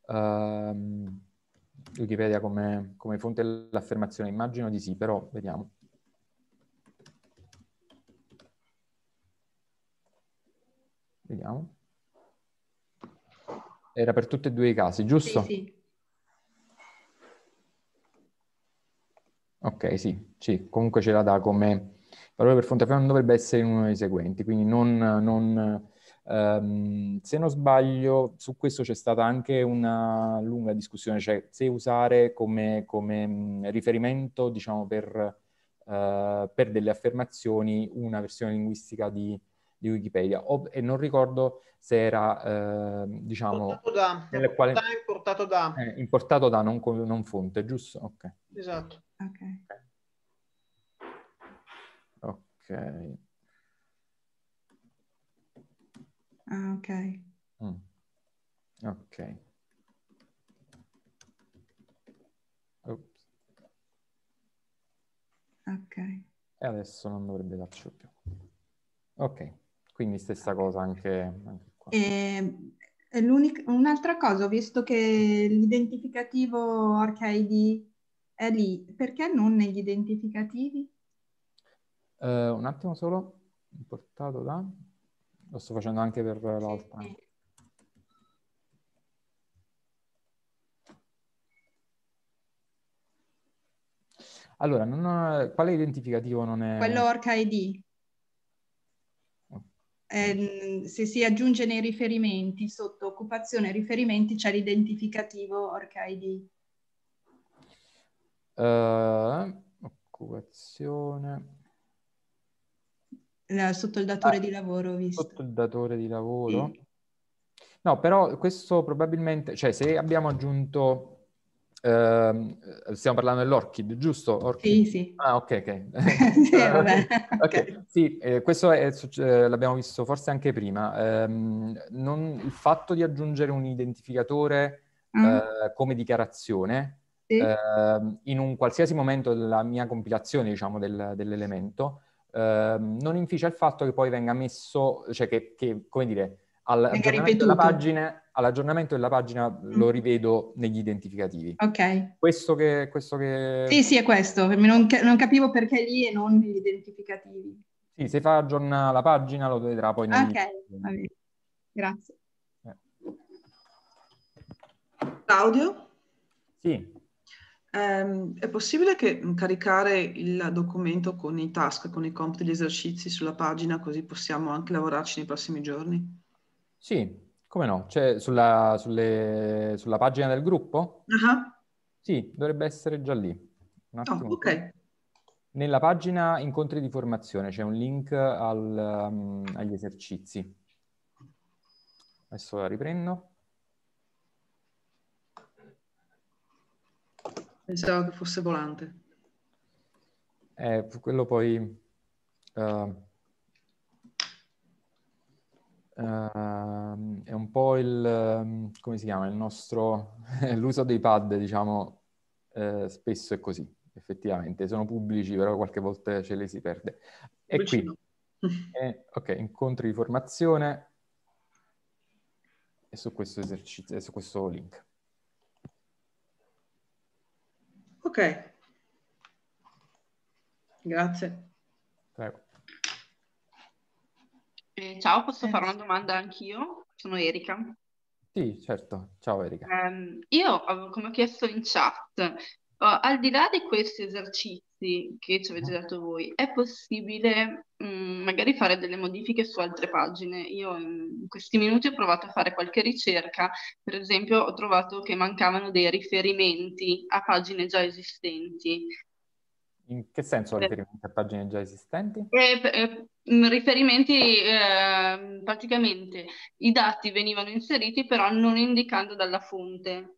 ehm, Wikipedia come, come fonte dell'affermazione. Immagino di sì, però vediamo. Vediamo. Era per tutti e due i casi, giusto? Sì, sì. Ok, sì, sì, comunque ce la dà come valore per fonte non dovrebbe essere in uno dei seguenti, quindi non, non ehm, se non sbaglio, su questo c'è stata anche una lunga discussione, cioè se usare come, come riferimento, diciamo, per, eh, per delle affermazioni una versione linguistica di, di Wikipedia. O, e non ricordo se era, eh, diciamo... Importato da, nelle quali- da, importato da. eh, importato da, non, non fonte, giusto? Ok. Esatto. Ok. Ok. Ah, ok. Mm. Ok. Ok. E adesso non dovrebbe darci più. Ok, quindi stessa cosa anche, anche qua. E, un'altra cosa, ho visto che l'identificativo ArcID è lì, perché non negli identificativi? Eh, un attimo solo, importato da... Lo sto facendo anche per l'altra. Allora, non quale identificativo non è... Quello ArcID. Eh, se si aggiunge nei riferimenti, sotto occupazione e riferimenti, c'è l'identificativo ArcID. Eh, occupazione... Eh, Sotto il datore Ah, di lavoro, ho visto. Sotto il datore di lavoro? Sì. No, però questo probabilmente, cioè se abbiamo aggiunto, ehm, stiamo parlando dell'Orchid, giusto? Orchid? Sì, sì. Ah, ok, ok. Sì, vabbè. Ok, sì, eh, questo è eh, l'abbiamo visto forse anche prima. Ehm, non- il fatto di aggiungere un identificatore Mm. eh, come dichiarazione Sì. ehm, in un qualsiasi momento della mia compilazione, diciamo, del- dell'elemento, non inficia il fatto che poi venga messo, cioè che, che, come dire, all'aggiornamento della, pagina, all'aggiornamento della pagina mm. lo rivedo negli identificativi. Ok. Questo che... Questo che... Sì, sì, è questo. Non, non capivo perché lì e non negli identificativi. Sì, se fa aggiornare la pagina lo vedrà poi negli... Ok, grazie. Eh. Claudio? Sì. Um, è possibile che caricare il documento con i task, con i compiti, gli esercizi sulla pagina, così possiamo anche lavorarci nei prossimi giorni? Sì, come no? Cioè, sulla, sulle, sulla pagina del gruppo? Uh-huh. Sì, dovrebbe essere già lì. Un attimo. Oh, ok. Nella pagina incontri di formazione c'è un link al, um, agli esercizi. Adesso la riprendo. Pensavo che fosse volante. Eh, quello poi... Uh, Uh, è un po' il, um, come si chiama, il nostro, l'uso dei pad, diciamo, uh, spesso è così, effettivamente. Sono pubblici, però qualche volta ce le si perde. E qui, eh, ok, incontri di formazione e su questo esercizio, su questo link. Ok. Grazie. Prego. Eh, ciao, posso fare una domanda anch'io? Sono Erika. Sì, certo. Ciao Erika. Um, io, come ho chiesto in chat, uh, al di là di questi esercizi che ci avete dato voi, è possibile um, magari fare delle modifiche su altre pagine? Io in questi minuti ho provato a fare qualche ricerca, per esempio ho trovato che mancavano dei riferimenti a pagine già esistenti. In che senso riferimenti a pagine già esistenti? Eh, eh, riferimenti, eh, praticamente i dati venivano inseriti però non indicando dalla fonte.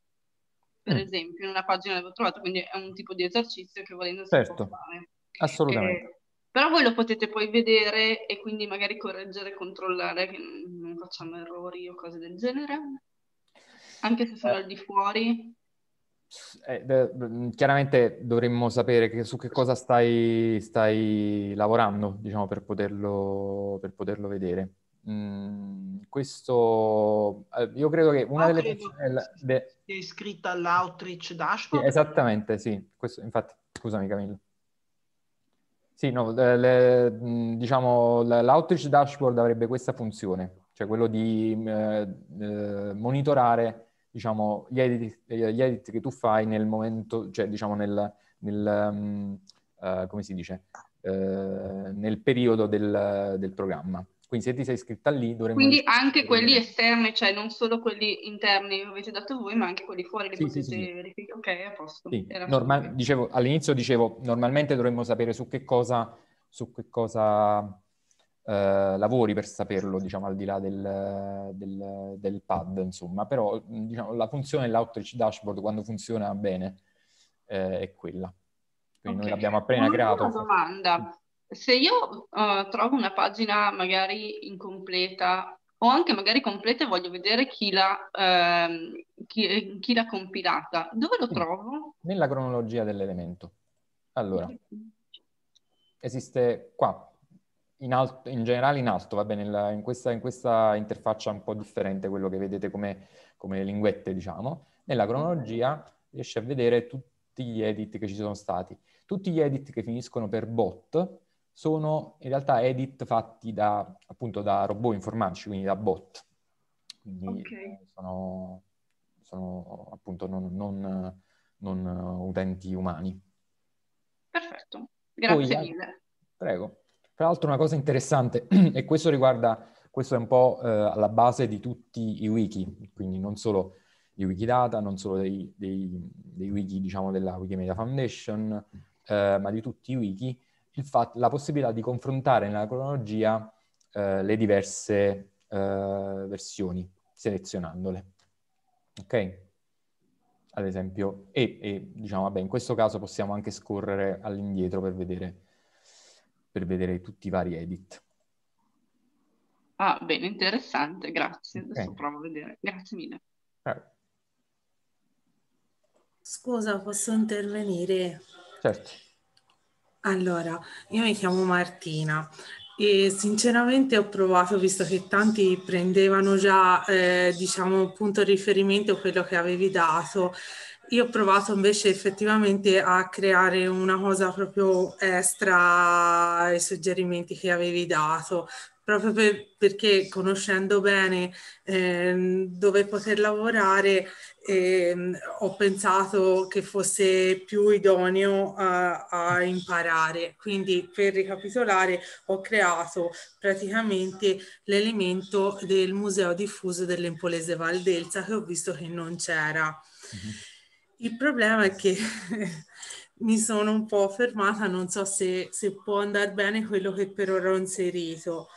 Per mm. esempio, in una pagina l'avevo trovato, quindi è un tipo di esercizio che volendo si certo. può fare. Assolutamente. Eh, però voi lo potete poi vedere e quindi magari correggere, controllare che non facciamo errori o cose del genere, anche se sono al di fuori. Eh, de- chiaramente dovremmo sapere che, su che cosa stai, stai lavorando, diciamo, per poterlo, per poterlo vedere. Mm, questo, eh, io credo che una no, delle... De... È iscritta all'outreach dashboard? Sì, esattamente, sì. Questo, infatti, scusami Camillo. Sì, no, le, diciamo, l'outreach dashboard avrebbe questa funzione, cioè quello di eh, eh monitorare diciamo, gli edit, gli edit, che tu fai nel momento, cioè diciamo nel, nel um, uh, come si dice, uh, nel periodo del, del, programma. Quindi se ti sei iscritta lì dovremmo... Quindi anche quelli esterni, cioè non solo quelli interni che avete dato voi, ma anche quelli fuori li sì, potete sì, sì. verificare. Ok, a posto. Sì. Normal- dicevo, all'inizio dicevo, normalmente dovremmo sapere su che cosa, su che cosa eh, lavori per saperlo, diciamo, al di là del, del, del pad, insomma. Però, diciamo, la funzione dell'outreach dashboard, quando funziona bene, eh, è quella. Quindi okay. noi l'abbiamo appena una creato. Una domanda. Se io uh, trovo una pagina magari incompleta o anche magari completa e voglio vedere chi l'ha, ehm, chi, chi l'ha compilata, dove lo trovo? Nella cronologia dell'elemento. Allora, esiste qua, in, alto, in generale in alto, va bene, in, in, questa, in, questa, interfaccia un po' differente, quello che vedete come, come linguette, diciamo, nella cronologia riesce a vedere tutti gli edit che ci sono stati. Tutti gli edit che finiscono per bot sono in realtà edit fatti da, appunto, da robot informatici, quindi da bot. Quindi okay. sono, sono, appunto non, non, non, utenti umani. Perfetto, grazie Poi, mille. Prego. Tra l'altro una cosa interessante, e questo riguarda, questo è un po' eh, alla base di tutti i wiki, quindi non solo di Wikidata, non solo dei, dei, dei wiki diciamo della Wikimedia Foundation, eh, ma di tutti i wiki, il fatto, la possibilità di confrontare nella cronologia eh, le diverse eh, versioni, selezionandole. Ok? Ad esempio, e, e diciamo, vabbè, in questo caso possiamo anche scorrere all'indietro per vedere per vedere tutti i vari edit. Ah, bene, interessante, grazie. Adesso okay. provo a vedere. Grazie mille. Eh. Scusa, posso intervenire? Certo. Allora, io mi chiamo Martina E sinceramente ho provato, visto che tanti prendevano già, eh, diciamo, punto riferimento quello che avevi dato, io ho provato invece effettivamente a creare una cosa proprio extra ai suggerimenti che avevi dato, proprio per, perché conoscendo bene eh, dove poter lavorare eh, ho pensato che fosse più idoneo a, a, imparare. Quindi per ricapitolare ho creato praticamente l'elemento del museo diffuso dell'Empolese Valdelsa che ho visto che non c'era. Mm-hmm. Il problema è che mi sono un po' fermata, non so se, se può andare bene quello che per ora ho inserito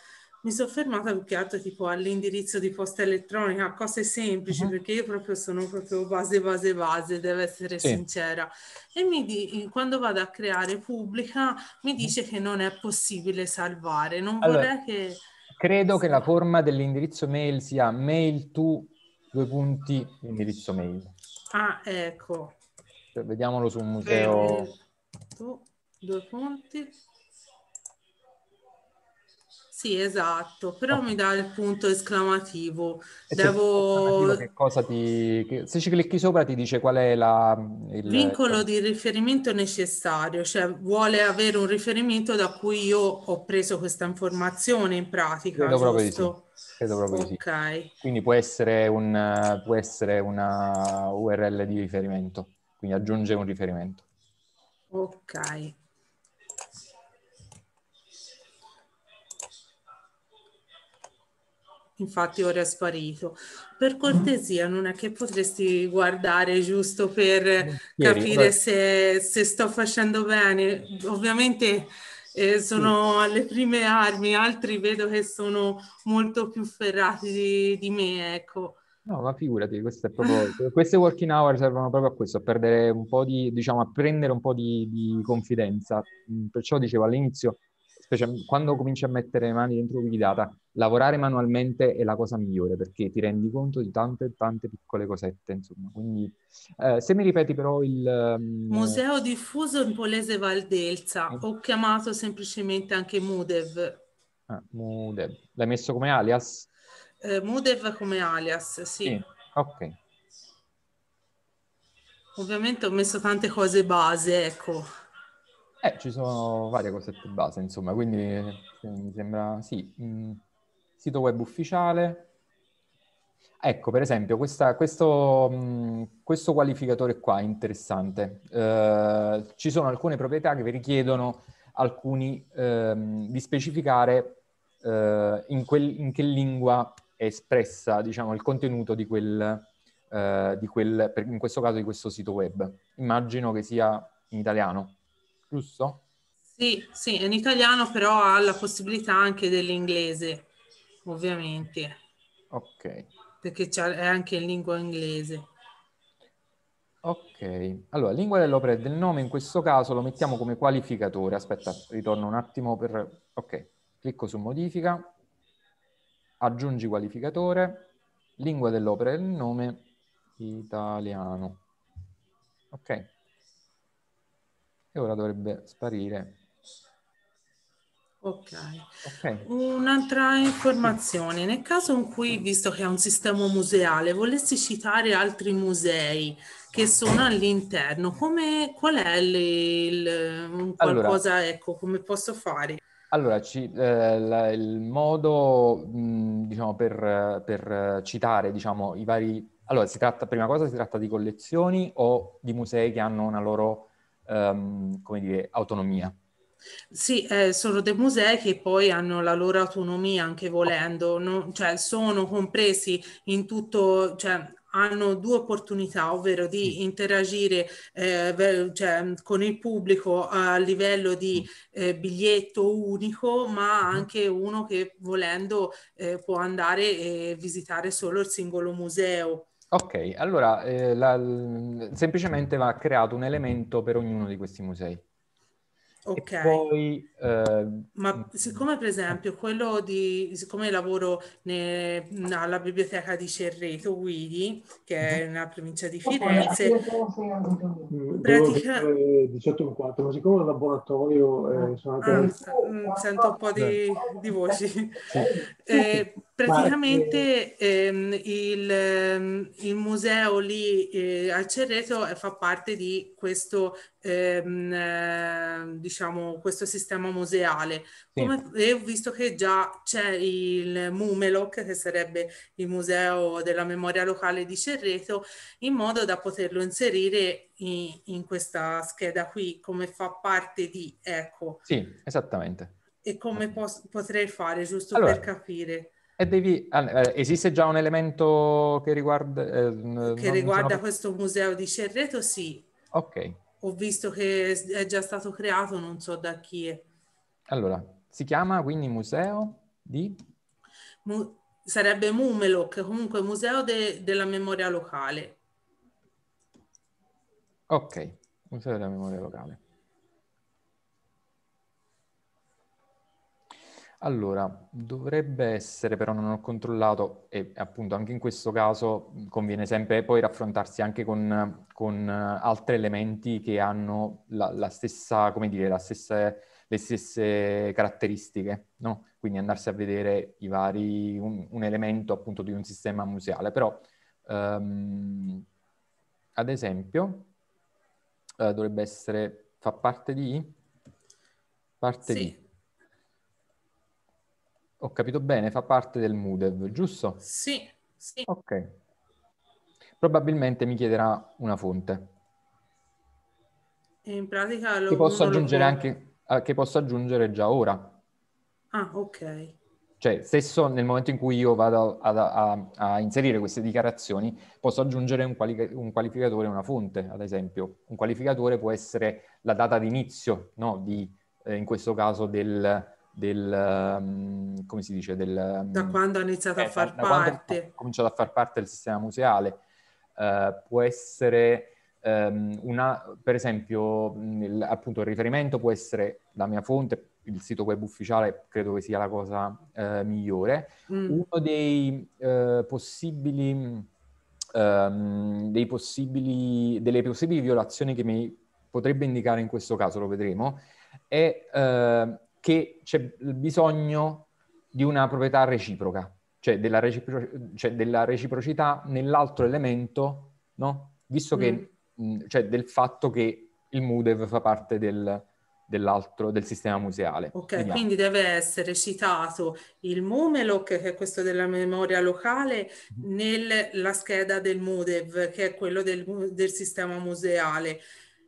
mi sono fermata più che altro tipo all'indirizzo di posta elettronica, cose semplici, uh-huh. perché io proprio sono proprio base, base, base, devo essere sì. sincera. E mi di, quando vado a creare pubblica mi dice che non è possibile salvare. Non allora, vorrei che... Credo che la forma dell'indirizzo mail sia mail to due punti indirizzo mail. Ah, ecco. Cioè, vediamolo su un museo. Mail to due punti sì, esatto, però okay. mi dà il punto esclamativo. E Devo... Ti... Se ci clicchi sopra ti dice qual è la... Il... Vincolo di riferimento necessario, cioè vuole avere un riferimento da cui io ho preso questa informazione in pratica, Credo proprio di sì. Credo proprio di sì. Quindi può essere, un, può essere una URL di riferimento, quindi aggiunge un riferimento. Ok. infatti ora è sparito. Per cortesia, non è che potresti guardare giusto per capire se, se sto facendo bene? Ovviamente eh, sono alle prime armi, altri vedo che sono molto più ferrati di, di me, ecco. No, ma figurati, queste, proprio, queste working hour servono proprio a questo, a perdere un po' di, diciamo, a prendere un po' di, di confidenza. Mm, perciò dicevo all'inizio, specie quando cominci a mettere le mani dentro Wikidata, lavorare manualmente è la cosa migliore perché ti rendi conto di tante tante piccole cosette, insomma. Quindi eh, se mi ripeti però il um... Museo diffuso in Polese Valdelsa, eh. ho chiamato semplicemente anche Mudev. Ah, Mudev. L'hai messo come alias? Eh, Mudev come alias, sì. sì. Ok. Ovviamente ho messo tante cose base, ecco. Eh, ci sono varie cosette base, insomma, quindi eh, mi sembra, sì, mh, mm, sito web ufficiale. Ecco, per esempio, questa, questo, mh, mm, questo, qualificatore qua è interessante. Uh, ci sono alcune proprietà che vi richiedono alcuni, uh, di specificare uh, in, quel, in, che lingua è espressa, diciamo, il contenuto di quel, di quel, in questo caso di questo sito web. Immagino che sia in italiano giusto? Sì, sì, in italiano però ha la possibilità anche dell'inglese, ovviamente. Ok. Perché è anche in lingua inglese. Ok, allora lingua dell'opera e del nome in questo caso lo mettiamo come qualificatore. Aspetta, ritorno un attimo per... Ok, clicco su modifica, aggiungi qualificatore, lingua dell'opera e del nome, italiano. Ok, e ora dovrebbe sparire. Ok. okay. Un'altra informazione, nel caso in cui, visto che è un sistema museale, volessi citare altri musei che sono all'interno, come, qual è il, il qualcosa, allora, ecco, come posso fare? Allora, ci, eh, la, il modo, mh, diciamo, per, per citare, diciamo, i vari... Allora, si tratta, prima cosa si tratta di collezioni o di musei che hanno una loro um, come dire, autonomia. Sì, eh, sono dei musei che poi hanno la loro autonomia anche volendo, no? cioè sono compresi in tutto, cioè hanno due opportunità, ovvero di interagire eh, cioè, con il pubblico a livello di eh, biglietto unico, ma anche uno che volendo eh, può andare e visitare solo il singolo museo. Ok, allora eh, la, semplicemente va creato un elemento per ognuno di questi musei. Ok. E poi, eh, Ma siccome per esempio quello di, siccome lavoro ne- alla biblioteca di Cerreto Guidi, che è nella provincia di Firenze, Mm, pratica- dire 18 e 4, ma siccome il laboratorio eh, sono Ah, anche... s- mm, sento un po' di, di voci. Sì. Eh, praticamente ehm, il, ehm, il museo lì eh, a Cerreto eh, fa parte di questo, ehm, eh, diciamo, questo sistema museale. Sì. Come, e ho visto che già c'è il Mumeloc, che sarebbe il museo della memoria locale di Cerreto, in modo da poterlo inserire in, in questa scheda qui, come fa parte di, ecco. sì, esattamente. E come pos- potrei fare, giusto Allora, per capire, E devi, eh, esiste già un elemento che riguarda... eh, che riguarda sono- questo museo di Cerreto? Sì, Ok, ho visto che è già stato creato, non so da chi è. Allora, si chiama quindi Museo di... Mu- sarebbe Mumeloc, comunque Museo de- della Memoria Locale. Ok, Museo della Memoria Locale. Allora, dovrebbe essere, però non ho controllato, e appunto anche in questo caso conviene sempre poi raffrontarsi anche con, con eh, altri elementi che hanno la, la stessa, come dire, la stessa, le stesse caratteristiche, no? Quindi andarsi a vedere i vari, un, un elemento appunto di un sistema museale. Però, ehm, ad esempio, eh, dovrebbe essere, fa parte di? Parte Sì. di. Ho capito bene, fa parte del MUDEV, giusto? Sì, sì. Ok. Probabilmente mi chiederà una fonte, E in pratica lo, che posso lo aggiungere può- anche, che posso aggiungere già ora. Ah, ok. Cioè, stesso nel momento in cui io vado ad- a, a inserire queste dichiarazioni, posso aggiungere un, quali- un qualificatore una fonte, ad esempio. Un qualificatore può essere la data di inizio, no? Di, eh, in questo caso del, del, ehm, come si dice, del... Da quando ha iniziato a eh, far da parte. ha cominciato a far parte del sistema museale. Eh, può essere una, per esempio, mh, il, appunto il riferimento può essere la mia fonte, il sito web ufficiale credo che sia la cosa eh, migliore. Mm. Uno dei eh, possibili, ehm, dei possibili, delle possibili violazioni che mi potrebbe indicare in questo caso, lo vedremo, è eh, che c'è bisogno di una proprietà reciproca, cioè della, recipro- cioè della reciprocità nell'altro elemento, no? Visto che, mh, cioè del fatto che il MUDEV fa parte del, dell'altro, del sistema museale. Ok, Vediamo. quindi deve essere citato il Mumeloc, che è questo della memoria locale, nella scheda del MUDEV, che è quello del, del sistema museale.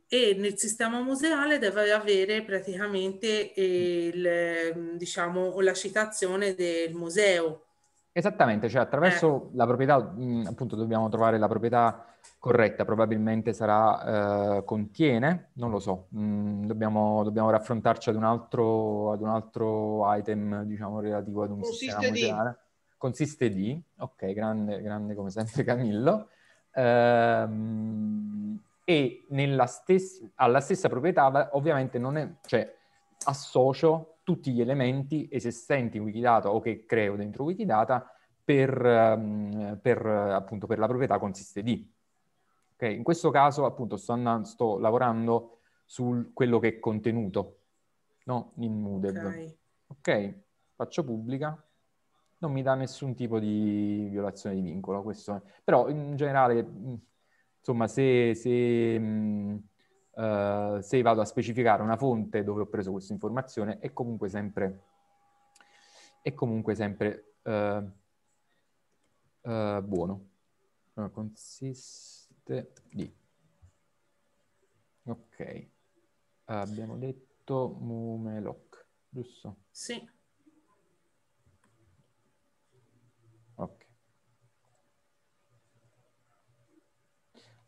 E nel sistema museale deve avere praticamente il, ehm, diciamo, la citazione del museo. Esattamente, cioè attraverso la proprietà, mh, appunto dobbiamo trovare la proprietà corretta, probabilmente sarà, eh, contiene, non lo so, mh, dobbiamo, dobbiamo raffrontarci ad un altro, ad un altro item, diciamo, relativo ad un sistema Consiste di. museale. Consiste di, ok, grande, grande come sempre Camillo, Ehm, e nella stessa, alla stessa proprietà ovviamente non è, cioè associo tutti gli elementi esistenti in Wikidata o che creo dentro Wikidata per, ehm, per, appunto, per la proprietà consiste di. Ok, In questo caso appunto sto, andando, sto lavorando su quello che è contenuto, no? In Moodle. Ok. Ok, faccio pubblica, non mi dà nessun tipo di violazione di vincolo, questo però in generale, mh, insomma, se, se, mh, eh, se vado a specificare una fonte dove ho preso questa informazione, è comunque sempre, è comunque sempre eh, eh, buono. Consiste di... Ok, abbiamo detto Mumeloc, giusto? Sì.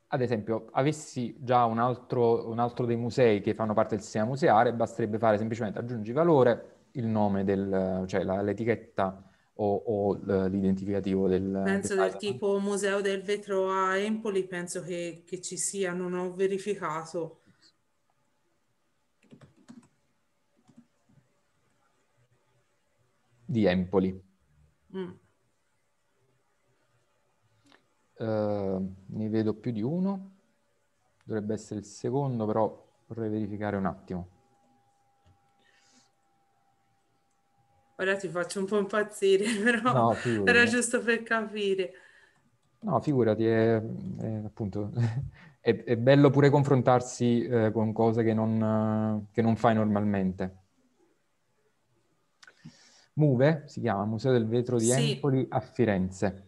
ad esempio, avessi già un altro, un altro, dei musei che fanno parte del sistema museale, basterebbe fare semplicemente aggiungi valore, il nome del, cioè la, l'etichetta o, o, l'identificativo del... Penso del, del tipo Museo del Vetro a Empoli, penso che, che ci sia, non ho verificato. Di Empoli. Mm. Uh, ne vedo più di uno, dovrebbe essere il secondo, però vorrei verificare un attimo. Ora ti faccio un po' impazzire, però no, era giusto per capire. No, figurati, è, è appunto è, è, bello pure confrontarsi eh, con cose che non, che non fai normalmente. Muve si chiama Museo del Vetro di sì. Empoli a Firenze.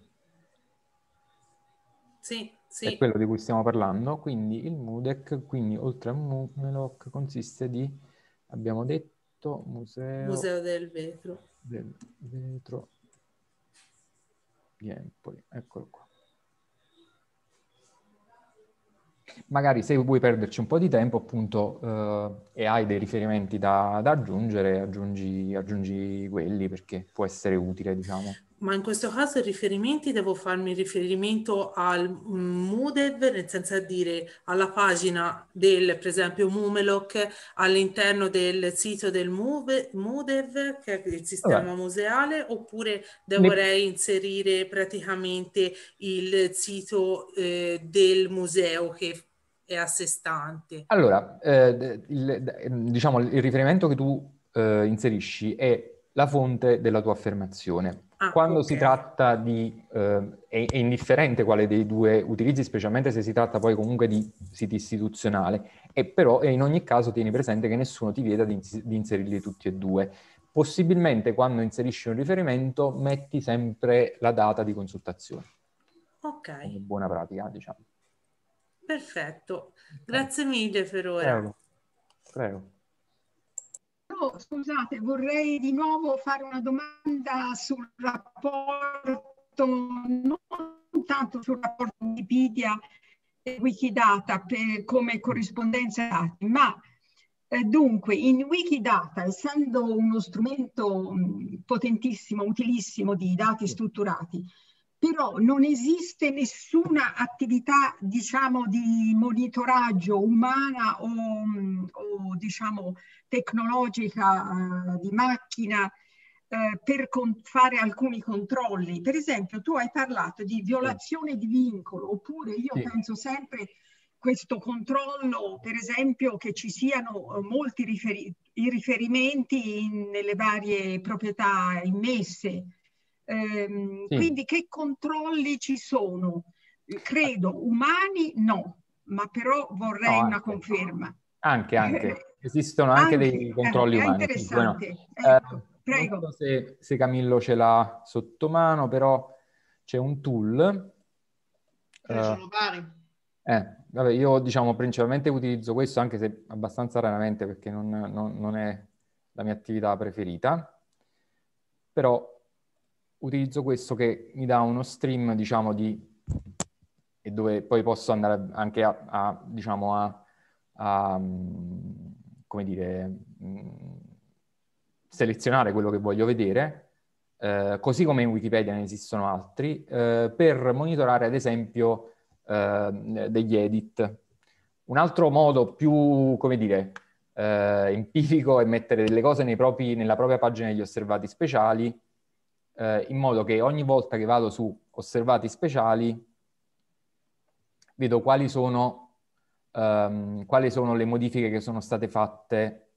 Sì, sì. È quello di cui stiamo parlando. Quindi il MUDEC, quindi oltre a MUMELOC, consiste di, abbiamo detto, Museo, Museo del Vetro. Del Vetro di Empoli. Eccolo qua. magari se vuoi perderci un po' di tempo appunto eh, e hai dei riferimenti da, da aggiungere, aggiungi, aggiungi, quelli perché può essere utile, diciamo. Ma in questo caso i riferimenti devo farmi riferimento al MUDEV, nel senso a dire alla pagina del, per esempio, Mumeloc all'interno del sito del MUDEV, che è il sistema Vabbè. museale, oppure dovrei ne... inserire praticamente il sito eh, del museo che è a sé stante. Allora, eh, il, diciamo, il riferimento che tu eh, inserisci è la fonte della tua affermazione. Ah, Quando okay. si tratta di... Eh, è, è, indifferente quale dei due utilizzi, specialmente se si tratta poi comunque di siti istituzionali, e però in ogni caso tieni presente che nessuno ti vieta di, di inserirli tutti e due. Possibilmente quando inserisci un riferimento metti sempre la data di consultazione. Ok. Come buona pratica, diciamo. Perfetto, grazie mille per ora. Prego. Prego. Oh, scusate, vorrei di nuovo fare una domanda sul rapporto, non tanto sul rapporto Wikipedia e Wikidata per, come corrispondenza dati, ma eh, dunque in Wikidata, essendo uno strumento potentissimo, utilissimo di dati strutturati, però non esiste nessuna attività, diciamo, di monitoraggio umana o, o diciamo, tecnologica uh, di macchina uh, per fare alcuni controlli. Per esempio, tu hai parlato di violazione di vincolo, oppure io sì. penso sempre questo controllo, per esempio, che ci siano eh, molti riferi riferimenti in, nelle varie proprietà immesse Ehm, sì. Quindi che controlli ci sono? Credo umani no, ma però vorrei no, una conferma. Anche, anche. Esistono anche, anche dei controlli eh, umani. Interessante. Bueno, ecco, eh, prego. Non so se, se, Camillo ce l'ha sotto mano, però c'è un tool. Ce ne uh, sono vari. Eh, vabbè, io diciamo principalmente utilizzo questo anche se abbastanza raramente perché non, non, non è la mia attività preferita, però utilizzo questo che mi dà uno stream, diciamo, di... e dove poi posso andare anche a, a diciamo, a, a, come dire, selezionare quello che voglio vedere, eh, così come in Wikipedia ne esistono altri, eh, per monitorare ad esempio eh, degli edit. Un altro modo più, come dire, eh, empirico è mettere delle cose propri, nella propria pagina degli osservati speciali, eh, in modo che ogni volta che vado su osservati speciali vedo quali sono, um, quali sono le modifiche che sono state fatte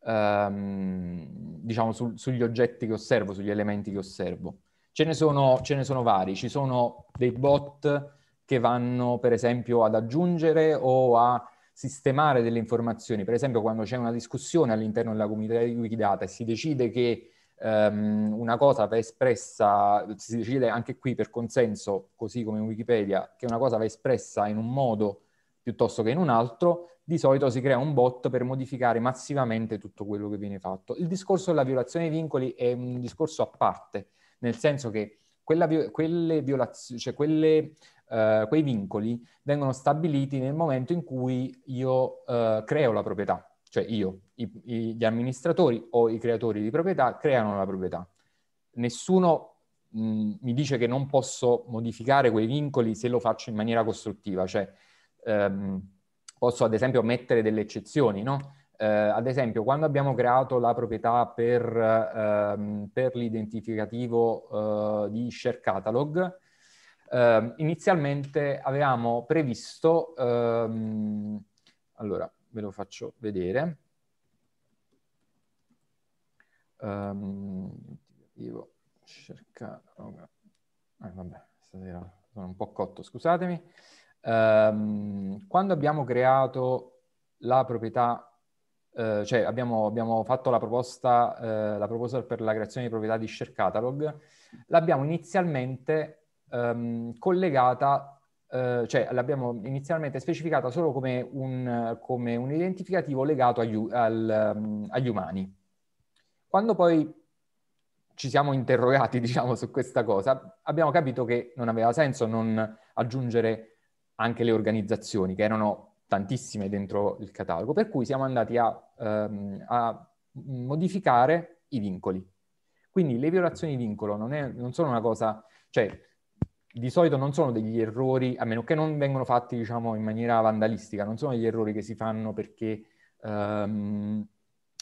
um, diciamo su, sugli oggetti che osservo, sugli elementi che osservo. Ce ne, sono, ce ne sono vari, ci sono dei bot che vanno per esempio ad aggiungere o a sistemare delle informazioni. Per esempio quando c'è una discussione all'interno della comunità di Wikidata e si decide che um, una cosa va espressa, si decide anche qui per consenso, così come in Wikipedia, che una cosa va espressa in un modo piuttosto che in un altro, di solito si crea un bot per modificare massivamente tutto quello che viene fatto. Il discorso della violazione dei vincoli è un discorso a parte, nel senso che quella, quelle violazioni, cioè quelle, uh, quei vincoli vengono stabiliti nel momento in cui io uh, creo la proprietà cioè io, i, i, gli amministratori o i creatori di proprietà creano la proprietà. Nessuno mh, mi dice che non posso modificare quei vincoli se lo faccio in maniera costruttiva, cioè ehm, posso ad esempio mettere delle eccezioni, no? Eh, ad esempio, quando abbiamo creato la proprietà per, ehm, per l'identificativo eh, di Share Catalog, ehm, inizialmente avevamo previsto, ehm, allora ve lo faccio vedere, um, share catalog, eh, vabbè, stasera sono un po' cotto, scusatemi. Um, quando abbiamo creato la proprietà Uh, cioè abbiamo, abbiamo, fatto la proposta, uh, la proposta per la creazione di proprietà di share catalog, l'abbiamo inizialmente um, collegata, uh, cioè l'abbiamo inizialmente specificata solo come un, come un identificativo legato agli, al, um, agli umani. Quando poi ci siamo interrogati, diciamo, su questa cosa, abbiamo capito che non aveva senso non aggiungere anche le organizzazioni, che erano tantissime dentro il catalogo, per cui siamo andati a, um, a modificare i vincoli. Quindi le violazioni di vincolo non, è, non, sono una cosa, cioè di solito non sono degli errori, a meno che non vengono fatti diciamo in maniera vandalistica, non sono degli errori che si fanno perché um,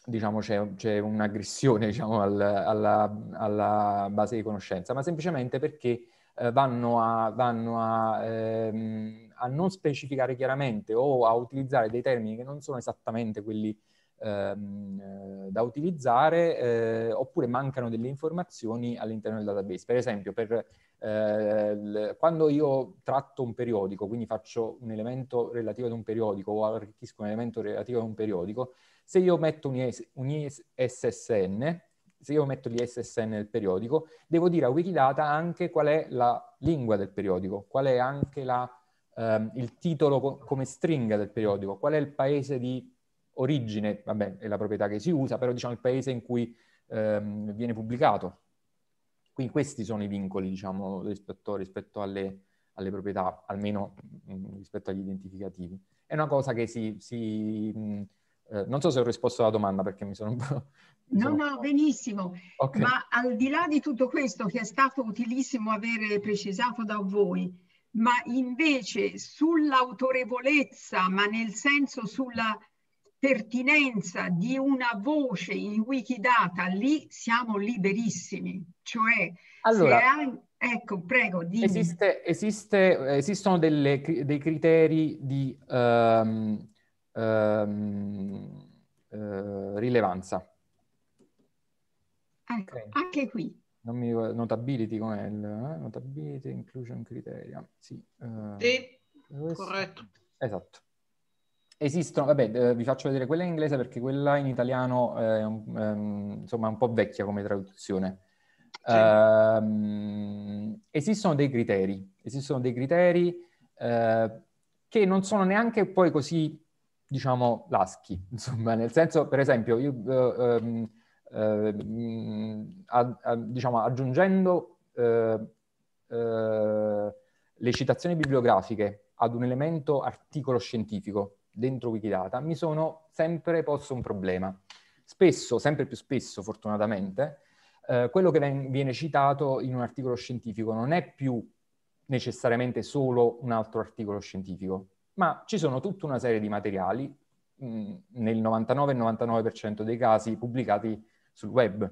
diciamo, c'è, c'è un'aggressione diciamo, al, alla, alla, base di conoscenza, ma semplicemente perché eh, vanno, a, vanno a, ehm, a, non specificare chiaramente o a utilizzare dei termini che non sono esattamente quelli ehm, eh, da utilizzare eh, oppure mancano delle informazioni all'interno del database. Per esempio, per, eh, quando io tratto un periodico, quindi faccio un elemento relativo ad un periodico o arricchisco un elemento relativo ad un periodico, se io metto un, IS, un ISSN, se io metto l'ISSN nel periodico, devo dire a Wikidata anche qual è la lingua del periodico, qual è anche la, ehm, il titolo co- come stringa del periodico, qual è il paese di origine, vabbè, è la proprietà che si usa, però diciamo il paese in cui ehm, viene pubblicato. Quindi questi sono i vincoli, diciamo, rispetto, rispetto alle, alle, proprietà, almeno mh, mm, rispetto agli identificativi. È una cosa che si, si mh, eh, non so se ho risposto alla domanda perché mi sono un po'... No, no, benissimo. Okay. Ma al di là di tutto questo che è stato utilissimo avere precisato da voi, ma invece sull'autorevolezza, ma nel senso sulla pertinenza di una voce in Wikidata, lì siamo liberissimi. Cioè, allora, hai... ecco, prego, dimmi. Esiste, esiste, esistono delle, dei criteri di... Um, ehm, eh, rilevanza. Ecco, okay. anche qui. Non mi notability com'è il eh? notability inclusion criteria. Sì, uh, sì corretto. Esatto. Esistono, vabbè, eh, vi faccio vedere quella in inglese perché quella in italiano è un, um, insomma, un po' vecchia come traduzione. Sì. Uh, esistono dei criteri, esistono dei criteri uh, che non sono neanche poi così diciamo, laschi, insomma, nel senso, per esempio, io, uh, uh, a, a, diciamo, aggiungendo uh, le citazioni bibliografiche ad un elemento articolo scientifico dentro Wikidata, mi sono sempre posto un problema. Spesso, sempre più spesso, fortunatamente, quello che viene citato in un articolo scientifico non è più necessariamente solo un altro articolo scientifico, ma ci sono tutta una serie di materiali, mh, mm, nel 99-99% dei casi pubblicati sul web,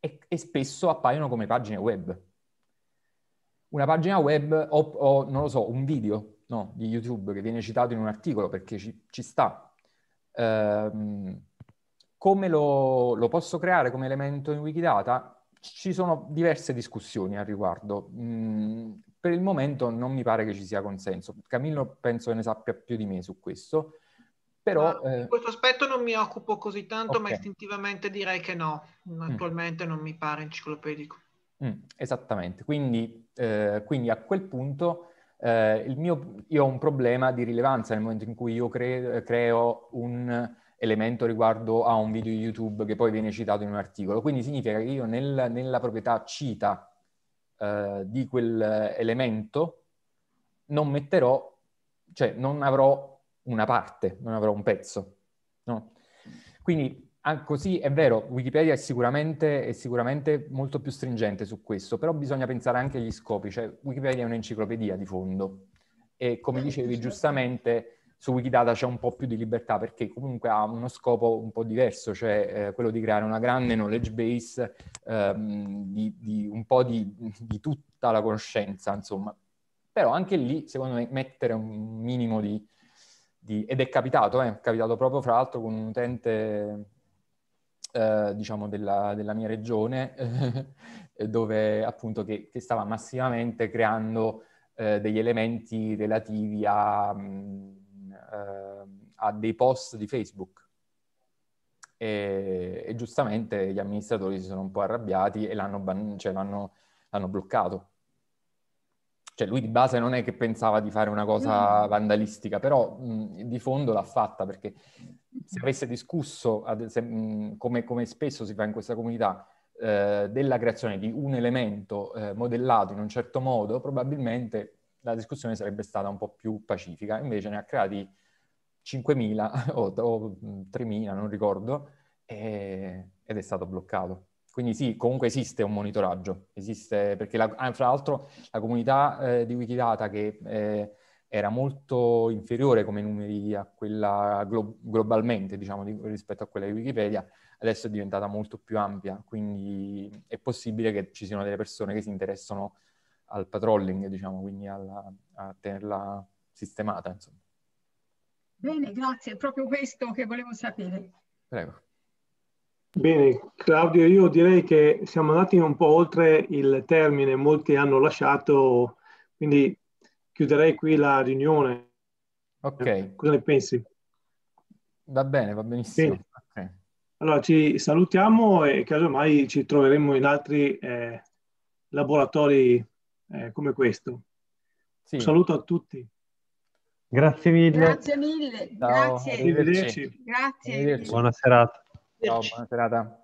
e, e, spesso appaiono come pagine web. Una pagina web o, o non lo so, un video no, di YouTube che viene citato in un articolo perché ci, ci sta. Ehm, come lo, lo, posso creare come elemento in Wikidata? Ci sono diverse discussioni al riguardo. Mm, per il momento non mi pare che ci sia consenso. Camillo penso che ne sappia più di me su questo. Però, eh... Questo aspetto non mi occupo così tanto, okay. ma istintivamente direi che no. Mm. Attualmente mm. non mi pare enciclopedico. Mm, esattamente. Quindi, eh, quindi, a quel punto eh, mio, io ho un problema di rilevanza nel momento in cui io cre- creo un elemento riguardo a un video YouTube che poi viene citato in un articolo. Quindi significa che io nel, nella proprietà cita eh, di quell'elemento, non metterò, cioè non avrò una parte, non avrò un pezzo. No? Quindi così è vero, Wikipedia è sicuramente, è sicuramente, molto più stringente su questo, però bisogna pensare anche agli scopi, cioè Wikipedia è un'enciclopedia di fondo e come dicevi giustamente su Wikidata c'è un po' più di libertà perché comunque ha uno scopo un po' diverso, cioè eh, quello di creare una grande knowledge base ehm, di, di, un po' di, di, tutta la conoscenza, insomma. Però anche lì, secondo me, mettere un minimo di... ed è capitato, eh, è capitato proprio fra l'altro con un utente eh, diciamo, della, della, mia regione, dove appunto che, che, stava massivamente creando eh, degli elementi relativi a, mh, mm, eh, a, dei post di Facebook. E, e, giustamente gli amministratori si sono un po' arrabbiati e l'hanno, ban- cioè, l'hanno, l'hanno bloccato. Cioè lui di base non è che pensava di fare una cosa mm. vandalistica, però mh, di fondo l'ha fatta perché se avesse discusso, ad, se, mh, come, come, spesso si fa in questa comunità, eh, della creazione di un elemento eh, modellato in un certo modo, probabilmente la discussione sarebbe stata un po' più pacifica. Invece ne ha creati 5.000 o, o 3.000, non ricordo, e, ed è stato bloccato. Quindi sì, comunque esiste un monitoraggio, esiste perché la, ah, fra l'altro la comunità eh, di Wikidata che eh, era molto inferiore come numeri a quella glo- globalmente, diciamo, di, rispetto a quella di Wikipedia, adesso è diventata molto più ampia, quindi è possibile che ci siano delle persone che si interessano al patrolling, diciamo, quindi alla, a tenerla sistemata, insomma. Bene, grazie, è proprio questo che volevo sapere. Prego. Bene, Claudio, io direi che siamo andati un po' oltre il termine, molti hanno lasciato, quindi chiuderei qui la riunione. Ok. Cosa ne pensi? Va bene, va benissimo. Okay. Allora ci salutiamo e casomai ci troveremo in altri eh, laboratori eh, come questo. Sì. Un saluto a tutti. Grazie mille. Grazie mille. Ciao, Grazie. Arrivederci. Grazie. Arrivederci. Buona serata. Ciao, buona serata.